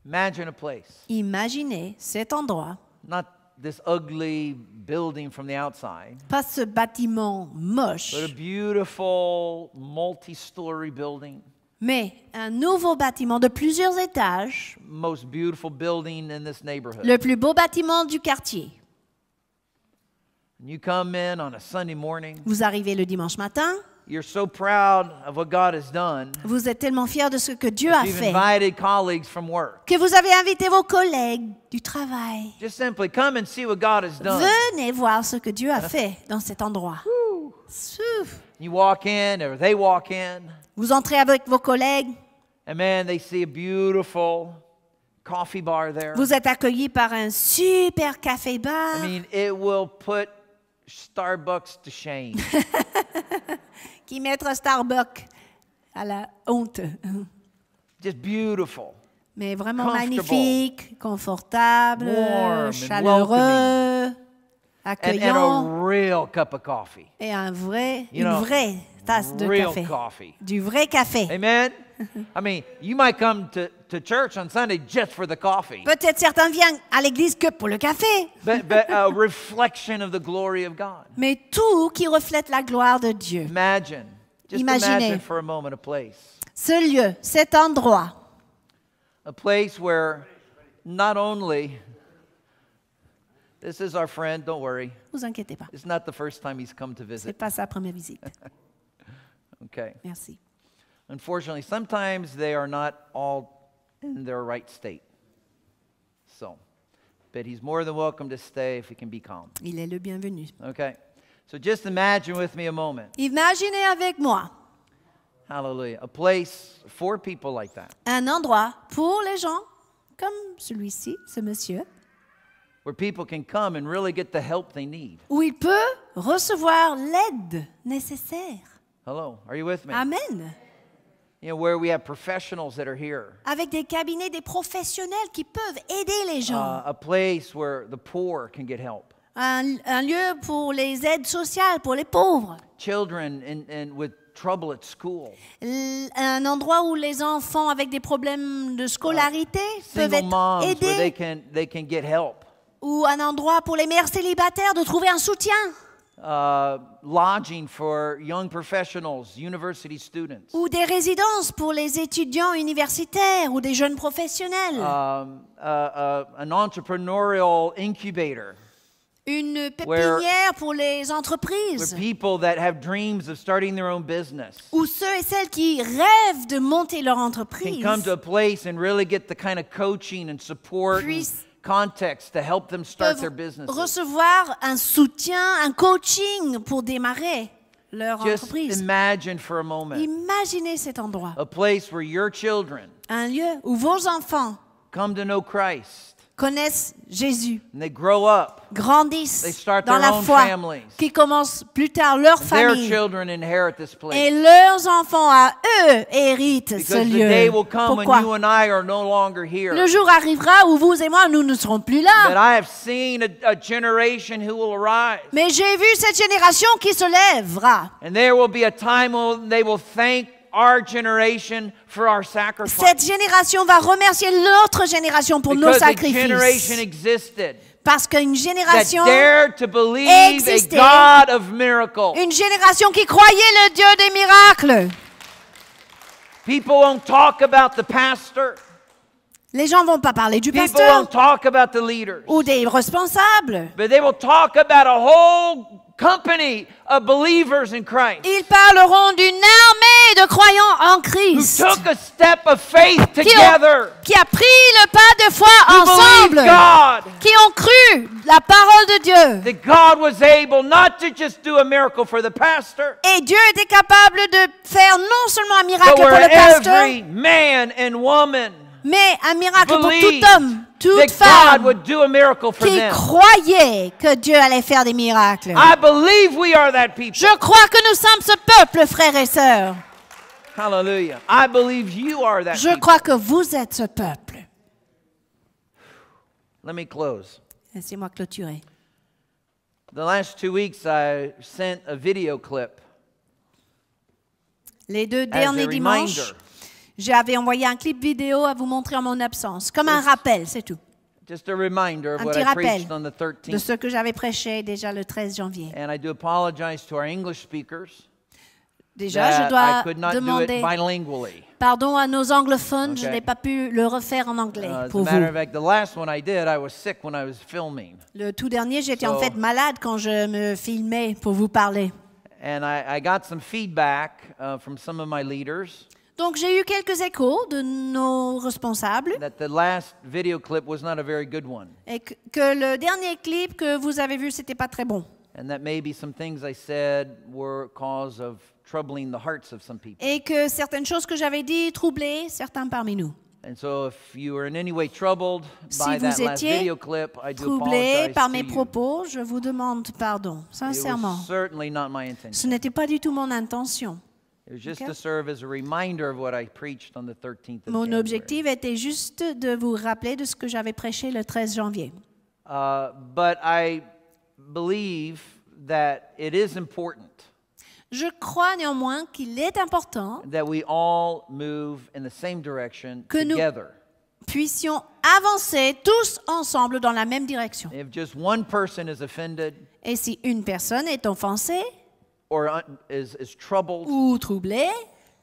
Imagine a place, Imaginez cet endroit, not this ugly building from the outside, pas ce bâtiment moche, but a beautiful multi story building, mais un nouveau bâtiment de plusieurs étages, most beautiful building in this neighborhood. le plus beau bâtiment du quartier. And you come in on a Sunday morning, Vous arrivez le dimanche matin, you're so proud of what God has done. vous êtes tellement fiers de ce que Dieu a fait invited colleagues from work. que vous avez invité vos collègues du travail. Just simply come and see what God has done. Venez voir ce que Dieu a fait dans cet endroit. You walk in, or they walk in, Vous entrez avec vos collègues, and man, they see a beautiful coffee bar there. vous êtes accueillis par un super café-bar I mean, it will put Starbucks to shame. qui mettra Starbucks à la honte. Just beautiful. Mais vraiment magnifique, confortable, Warm chaleureux, And, and accueillant a real cup of coffee. et un vrai, You une know, vraie tasse de real café. coffee. Du vrai café. Amen? I mean, you might come to, to church on Sunday just for the coffee, Peut-être certains viennent à l'église que pour le café, but, but a reflection of the glory of God. mais tout qui reflète la gloire de Dieu. Imagine, just Imaginez. imagine for a moment a place. Ce lieu, cet endroit, A place where not only, this is our friend, don't worry. vous inquiétez pas. It's not the first time he's come to C'est visit. pas sa première visite. Okay. Merci. Unfortunately, sometimes they are not all in their right state. So, but he's more than welcome to stay if he can be calm. Il est le bienvenu. Okay. So just imagine with me a moment. Imaginez avec moi Hallelujah. A place for people like that, un endroit pour les gens comme celui-ci, ce monsieur, where people can come and really get the help they need. où il peut recevoir l'aide nécessaire. Hello, are you with me? Amen. You know, where we have professionals that are here. Avec des cabinets, des professionnels qui peuvent aider les gens. Uh, a place where the poor can get help. Un, un lieu pour les aides sociales, pour les pauvres. Children in, in, with trouble at school. L- Un endroit où les enfants avec des problèmes de scolarité peuvent Single être moms where they aidés. can, they can get help. Ou un endroit pour les mères célibataires de trouver un soutien. Uh, lodging for young professionals, university students. Ou des résidences pour les étudiants universitaires ou des jeunes professionnels. Um, uh, uh, an entrepreneurial incubator Une where- pépinière pour les where entreprises. people that have dreams of starting their own business Ou ceux et celles qui rêvent de monter leur can entreprise. come to a place and really get the kind of coaching and support and Puissent- context to help them start their businesses. recevoir un soutien, un coaching pour démarrer leur Just entreprise. imagine for a moment Imaginez cet endroit. a place where your children Un lieu où vos enfants come to know Christ connaissent Jésus, they grow up. grandissent They start dans their la foi, families. qui commencent plus tard leur famille. Et leurs enfants à eux héritent ce Because the day lieu. will come when Pourquoi? you and I are no longer here. Le jour arrivera où vous et moi, nous ne serons plus But là. I have seen a, a generation who will arise. Mais j'ai vu cette génération qui se lèvera. And there will be a time when they will thank our generation for our sacrifice. Cette génération va remercier l'autre génération pour nos Because a generation sacrifices. existed Parce qu'une génération, existait. God of miracles. une génération qui croyait le Dieu des miracles. People won't talk about the pastor. Les gens vont pas parler du People pasteur won't talk about the leaders. ou des responsables. But they will talk about a whole company of believers in Christ. Ils parleront d'une armée de croyants en who Christ. took a step of faith qui, ont- qui a pris le pas de foi ensemble, God. Qui ont cru la parole de Dieu. that God was able not to just do a miracle for the pastor, Et Dieu était capable de faire non seulement un miracle pour le pasteur, every man and woman mais un miracle pour tout homme, toute femme qui croyait que Dieu allait faire des miracles. I believe we are that people. Je crois que nous sommes ce peuple, frères et sœurs. Hallelujah. I believe you are that Je people. crois que vous êtes ce peuple. Let me close. Laissez-moi clôturer. The last two weeks, I sent a video clip Les deux as a derniers dimanches, reminder, j'avais envoyé un clip vidéo à vous montrer en mon absence, comme un rappel, c'est tout, just a reminder of Un what petit I rappel preached on the de 13th. ce que j'avais prêché déjà le 13 janvier. And I do apologize to our English speakers Déjà, je dois demander pardon à nos anglophones, je n'ai pas pu le refaire en anglais Uh, pour vous. fact, did. Le tout dernier, j'étais en fait malade quand je me filmais pour vous parler. And I, I got some feedback uh, from some of my leaders Donc j'ai eu quelques échos de nos responsables that the last video clip was not a very good one. et que, que le dernier clip que vous avez vu, c'était pas très bon. And that maybe some things I said were cause of troubling the hearts of some people. Et que certaines choses que j'avais dit troublaient certains parmi nous. And so if you were in any way troubled Si by that vous last étiez video clip, I do Troublés apologize par to mes you. propos, je vous demande pardon, It sincèrement. was certainly not my Ce n'était pas du tout mon intention. It was just Okay. to serve as a reminder of what I preached on the 13th of Mon January. objectif était juste de vous rappeler de ce que j'avais prêché le 13 janvier. Uh, but I believe that it is important Je crois néanmoins qu'il est important that we all move in the same direction Que nous- together. puissions avancer tous ensemble dans la même direction. If just one person is offended Et si une personne est offensée or is, is troubled, ou troublée,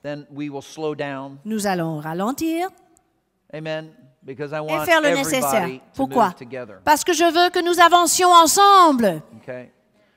then we will slow down. nous allons ralentir Amen. Because I et want faire le nécessaire. Pourquoi? Parce que je veux que nous avancions ensemble. Okay?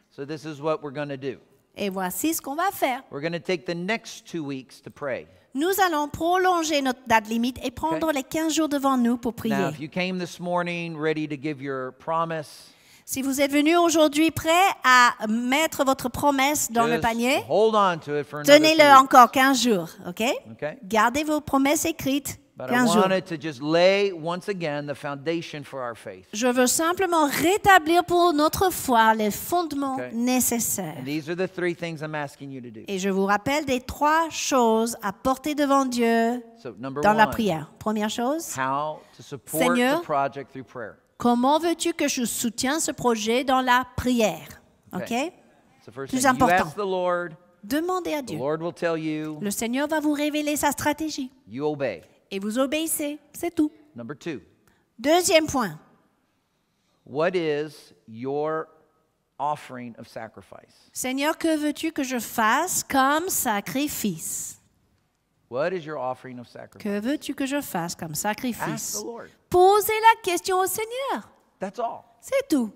So this is what we're going to do. Et voici ce qu'on va faire. We're going to take the next two weeks to pray. Nous allons prolonger notre date limite et prendre Okay. les 15 jours devant nous pour prier. Now, if you came this morning ready to give your promise, Si vous êtes venu aujourd'hui prêt à mettre votre promesse dans le panier, hold on to it for another two tenez-le encore 15 jours, OK? Okay? Gardez vos promesses écrites But I 15 jours. wanted to just lay once again the foundation for our faith. Je veux simplement rétablir pour notre foi les fondements Okay. nécessaires. And these are the three things I'm asking you to do. Et je vous rappelle des trois choses à porter devant Dieu So, dans la prière. Première chose, Seigneur, comment veux-tu que je soutienne ce projet dans la prière? OK? Plus important. ask the Lord, Demandez à the Dieu. Lord will tell you, Le Seigneur va vous révéler sa stratégie you obey. et vous obéissez. C'est tout. Number two, Deuxième point. what is your offering of sacrifice? Seigneur, que veux-tu que je fasse comme sacrifice? What is your offering of sacrifice? Que veux-tu que je fasse comme sacrifice? Posez la question au Seigneur. That's all. C'est tout.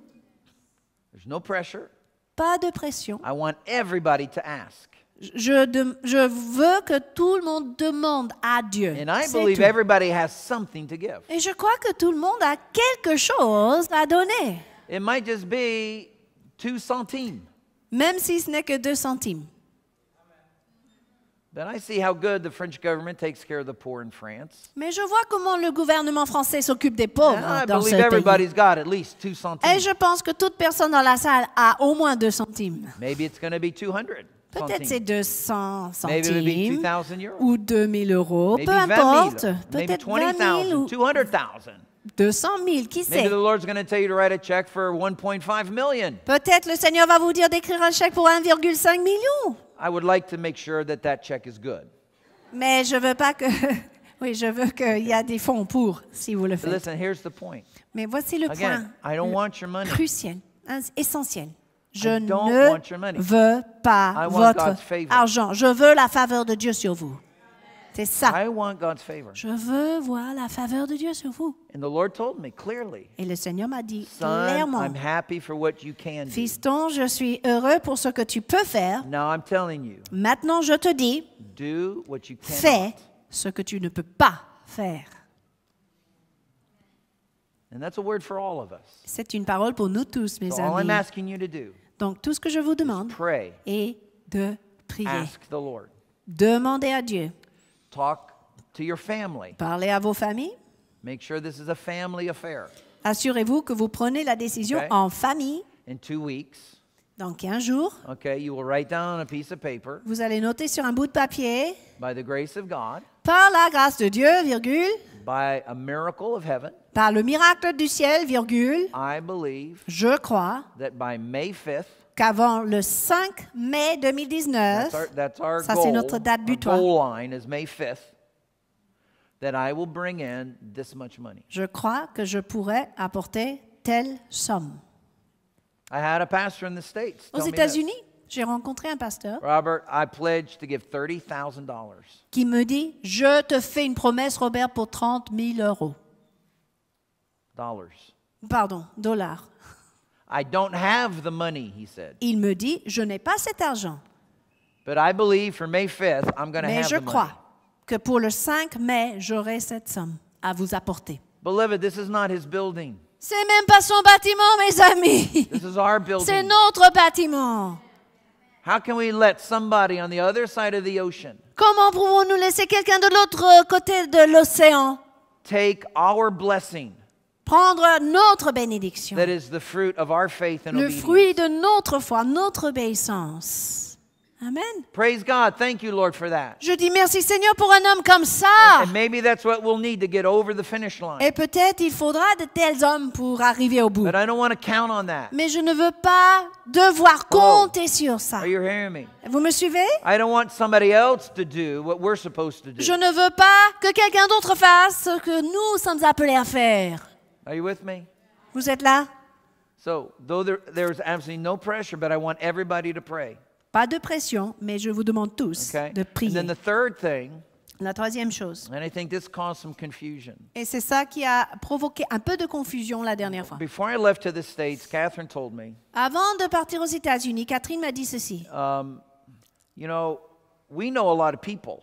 There's no pressure. Pas de pression. I want everybody to ask. Je, de- je veux que tout le monde demande à Dieu. And I C'est believe tout. everybody has something to give. Et je crois que tout le monde a quelque chose à donner, It might just be two centimes. même si ce n'est que deux centimes. But I see how good the French government takes care of the poor in France. Mais je vois comment le gouvernement français s'occupe des pauvres dans ce believe pays. everybody's got at least two Et je pense que toute personne dans la salle a au moins deux centimes. Maybe it's going to be 200 Peut-être c'est centimes. 200 Maybe it'll be centimes 2,000 euros. ou 2000 euros, Maybe peu 20 importe. 000. Maybe Peut-être 20 000 20,000, ou 200,000. 200 000, qui Maybe sait? the Lord's going to tell you to write a check for 1.5 million. Peut-être le Seigneur va vous dire d'écrire un chèque pour 1,5 million. I would like to make sure that that check is good. Mais je veux pas que... Oui, je veux qu'il y a des fonds pour, si vous le faites. listen, here's the point. Mais voici le Again, I don't want your point money. crucial, essentiel. Je I don't ne want your money. veux pas I want votre God's favor. argent. Je veux la faveur de Dieu sur vous. C'est ça. I want God's favor. Je veux voir la faveur de Dieu sur vous. And the Lord told me clearly, Et le Seigneur m'a dit son, clairement, I'm happy for what you can do. Fiston, je suis heureux pour ce que tu peux faire. Now I'm telling you, Maintenant, je te dis, do what you fais ce que tu ne peux pas faire. And that's a word for all of us. C'est une parole pour nous tous, mes So all I'm amis. asking you to do, Donc, tout ce que je vous demande pray, est de prier. ask the Lord. Demandez à Dieu. Talk to your family. Parlez à vos familles. Make sure this is a family affair. Assurez-vous que vous prenez la décision Okay. en famille. In two weeks, Dans 15 jours, okay, you will write down on a piece of paper, vous allez noter sur un bout de papier, by the grace of God, par la grâce de Dieu, virgule, by a miracle of heaven, par le miracle du ciel, virgule, I believe je crois that by May 5th, qu'avant le 5 mai 2019, that's our, that's our Ça, c'est notre date butoir. goal line is May 5th, that I will bring in this much money. je crois que je pourrais apporter telle somme. I had a pastor in the States. Aux. États-Unis, j'ai rencontré un pasteur Robert, I pledge to give $30,000. qui me dit Je te fais une promesse, Robert, pour 30 000 euros. Dollars. Pardon, dollars. I don't have the money, he said. Il me dit Je n'ai pas cet argent, But I believe for May 5th, I'm going to mais have je the money. crois que pour le 5 mai, j'aurai cette somme à vous apporter. Beloved, this is not his building. C'est même pas son bâtiment, mes amis. This is our C'est building. notre bâtiment. How can we let somebody on the other side of the ocean Comment pouvons-nous laisser quelqu'un de l'autre côté de l'océan take our blessing prendre notre bénédiction, that is the fruit of our faith and le obedience? fruit de notre foi, notre obéissance Amen. Praise God. Thank you, Lord, for that. Je dis merci Seigneur pour un homme comme ça. And maybe that's what we'll need to get over the finish line. Et peut-être il faudra de tels hommes pour arriver au bout. But I don't want to count on that. Mais je ne veux pas devoir compter sur ça. Are you hearing me? Vous me suivez? I don't want somebody else to do what we're supposed to do. Je ne veux pas que quelqu'un d'autre fasse ce que nous sommes appelés à faire. Are you with me? Vous êtes là So, though there, there's absolutely no pressure, but I want everybody to pray. Pas de pression, mais je vous demande tous Okay? de And then the third thing, La troisième chose, and I think this caused some confusion. et c'est ça qui a provoqué un peu de confusion la dernière fois. Before I left to the States, Catherine told me, Avant de partir aux États-Unis, Catherine m'a dit ceci. um, you know, we know a lot of people.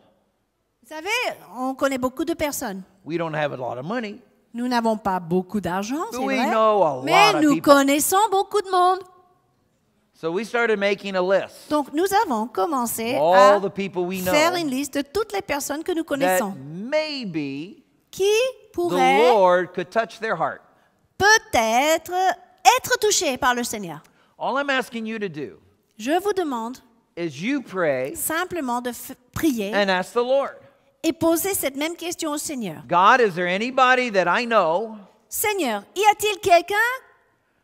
Vous savez, on connaît beaucoup de personnes. We don't have a lot of money, Nous n'avons pas beaucoup d'argent, c'est we vrai, know a lot mais of nous people. connaissons beaucoup de monde. so we started making a list. Donc nous avons commencé All à the people we know faire une liste de toutes les personnes que nous that connaissons maybe qui the pourraient Lord could touch their heart. peut-être être touchées par le Seigneur. All I'm asking you to do Je vous demande is you pray simplement de f- prier and ask the Lord. Et poser cette même question au Seigneur. God, is there anybody that I know Seigneur, y a-t-il quelqu'un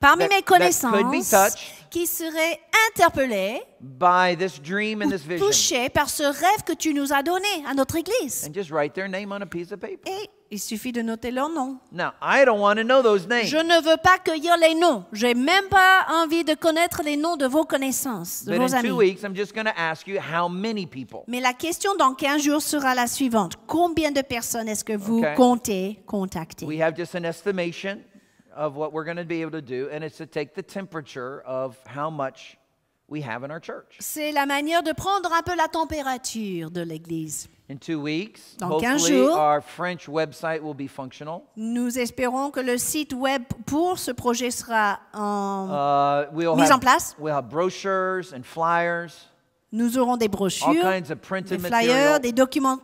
parmi That- mes connaissances qui serait interpellé, by this dream and ou this vision? touché par ce rêve que tu nous as donné à notre Église? And just write their name on a piece of paper. Et il suffit de noter leur nom. Now, I don't want to know those names. Je ne veux pas cueillir les noms. J'ai même pas envie de connaître les noms de vos connaissances, de But vos in amis. two weeks, I'm just going to ask you how many people. Mais la question dans 15 jours sera la suivante. Combien de personnes est-ce que vous Okay. comptez contacter? We have just an estimation of what we're going to be able to do, and it's to take the temperature of how much we have in our church. C'est la manière de prendre un peu la température de l'Église. In two weeks, Dans 15 hopefully, jours. our French website will be functional. Nous espérons que le site web pour ce projet sera en... Uh, we'll have, en place. We'll have brochures and flyers Nous aurons des all brochures, kinds of des printed flyers, material des documents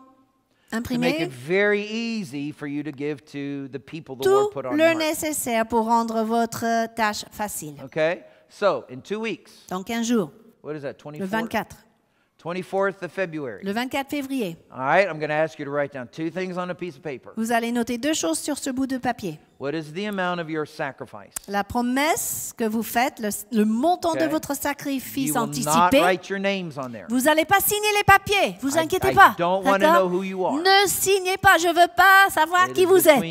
to make imprimés, it very easy for you to give to the people the tout Lord put on le heart. nécessaire pour rendre votre tâche facile. Okay? So, in two weeks, Dans 15 jours, what is that, le 24th? 24, 24th of February. le 24 février, All right, I'm going to ask you to write down two things on a piece of paper. vous allez noter deux choses sur ce bout de papier. What is the amount of your sacrifice? La promesse que vous faites, le, le montant de Okay. votre sacrifice You will not anticipé, write your names on there. vous n'allez pas signer les papiers, vous I- inquiétez I pas. don't know who you are. Ne signez pas, je veux pas savoir It qui is vous êtes.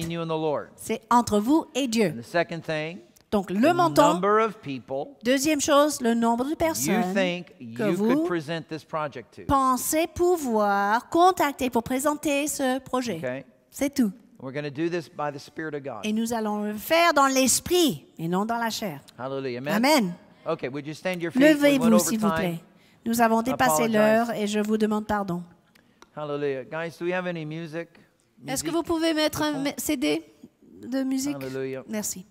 C'est entre vous et Dieu. And the second thing, Donc le people Deuxième chose, le nombre de personnes que vous pensez pouvoir contacter pour présenter ce projet. C'est tout. We're going to do this by the Spirit of God. Et nous allons le faire dans l'esprit et non dans la chair. Hallelujah. Amen? Amen. Okay, would you stand your feet? We went Levez-vous, s'il vous plaît. Nous avons dépassé l'heure et je vous demande pardon. Hallelujah. Guys, do we have any music? Est-ce que vous pouvez mettre un me- CD de musique? Hallelujah. Merci.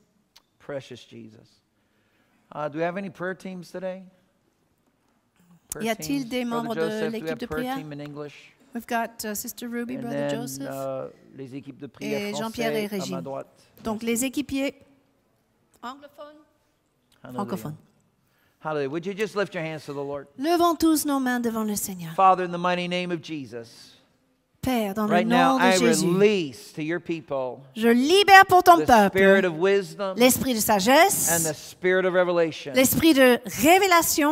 Precious Jesus. Uh, do we have any prayer teams today? Prayer Y a-t-il des membres Joseph, do we l'équipe have de prayer prière? team in English? We've got uh, Sister Ruby, And Brother then, Joseph. uh, les équipes de prière Et français Jean-Pierre et Régine. droite. Donc les équipiers anglophones, Hallelujah. francophones. Hallelujah. Would you just lift your hands to the Lord? Levons tous nos mains devant le Seigneur. Father, in the mighty name of Jesus, Père, dans le nom de I Jésus, release to your people je libère pour ton the spirit peuple l'esprit de and sagesse, the spirit of revelation. l'esprit de révélation.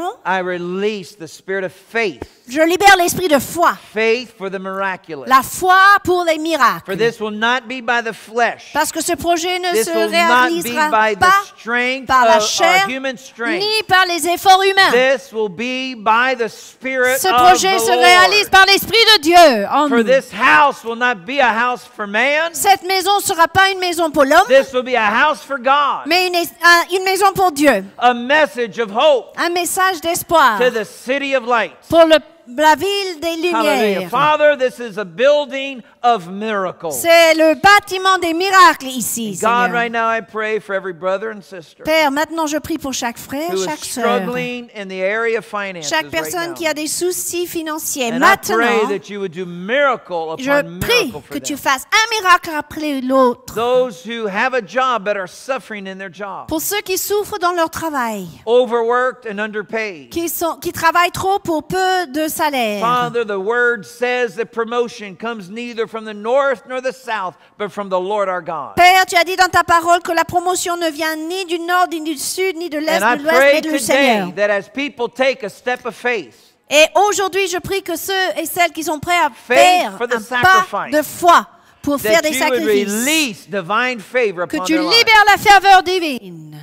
Je libère l'esprit de foi, faith for the miraculous. la foi pour les For miracles. this will not be by the flesh. Parce que ce projet ne This se réalisera pas par la chair ni par les efforts humains. This will be by the Spirit Ce of projet the se réalise Lord. par l'Esprit de Dieu en For nous. this house will not be a house for man. Cette maison ne sera pas une maison pour l'homme, This will be a house for God. mais une, un- une maison pour Dieu. A message of hope Un message d'espoir to the city of light. pour le- la ville des lumières. Father, this is a building of miracles. C'est le bâtiment des miracles ici, God, Seigneur. right now I pray for every brother and sister Père, maintenant je prie pour chaque frère, who is chaque sœur, struggling in the area of finances chaque right personne now. qui a des soucis financiers. And I Maintenant, pray that you would do miracle upon je prie miracle for que tu them. fasses un miracle après l'autre. Those who have a job but are suffering in their job, Pour ceux qui souffrent dans leur travail, overworked and underpaid. qui, sont, qui travaillent trop pour peu de salaire. Father, the word says that promotion comes neither from the north nor the south, but from the Lord our God. Père, tu as dit dans ta parole que la promotion ne vient ni du nord, ni du sud, ni de l'est, ni de l'ouest, mais du Seigneur. that as people take a step of faith, Et aujourd'hui, je prie que ceux et celles qui sont prêts à faire un pas de foi pour faire des sacrifices, que tu libères la faveur divine.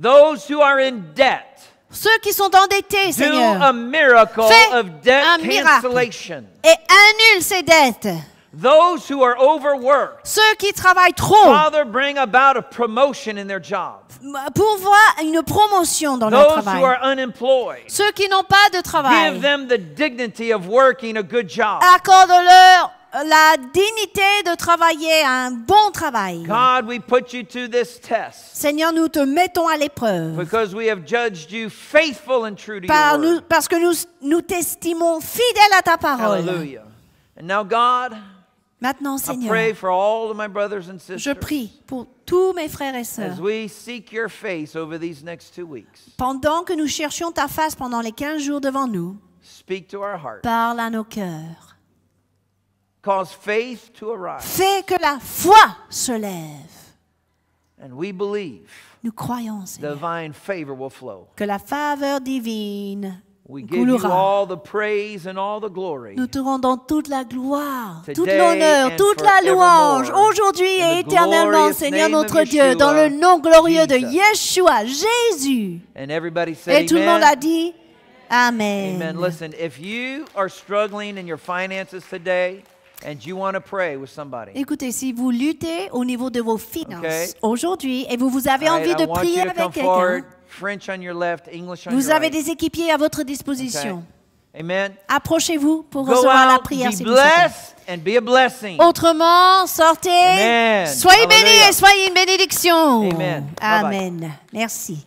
Those who are in debt, Ceux qui sont endettés, do Seigneur, a miracle Fais of debt un miracle. cancellation. et annule ces dettes. Those who are overworked, Ceux qui travaillent trop Father, bring about a promotion in their job. une promotion dans leur Those who travail. are unemployed, Ceux qui n'ont pas de give travail, them the dignity of working a good job. accorde-leur la dignité de travailler un bon travail. God, we put you to this test Seigneur, nous te mettons à l'épreuve because we have judged you faithful and true to par your nous- word. parce que nous, nous t'estimons fidèle à ta parole. Hallelujah. And now, God, Maintenant, I Seigneur, pray for all of my brothers and je prie pour tous mes frères et sœurs. as we seek your face over these next two weeks. Pendant que nous cherchions ta face pendant les 15 jours devant nous, Speak to our hearts. parle à nos cœurs. Cause faith to arise. Fais que la foi se lève. And we believe Nous croyons, Seigneur, divine favor will flow. que la faveur divine We give you all the praise and all the glory. Nous te rendons toute la gloire, toute l'honneur, and toute la louange, aujourd'hui et éternellement, Seigneur notre Dieu, dans le nom glorieux de. Yeshua, Jésus. And everybody say Et tout le monde a dit Amen. Amen. Listen, if you are struggling in your finances today and you want to pray with somebody, Écoutez, si vous luttez au niveau de vos finances Okay. aujourd'hui et vous, vous avez envie I de prier avec quelqu'un, French on your left, English on vous your avez right. des équipiers à votre Okay? disposition. Amen. Approchez-vous pour Go recevoir la prière be si vous souhaitez. blessed, and be a blessing. Autrement, sortez, Amen. soyez bénis Hallelujah. et soyez une bénédiction. Amen. Bye bye. Amen. Merci.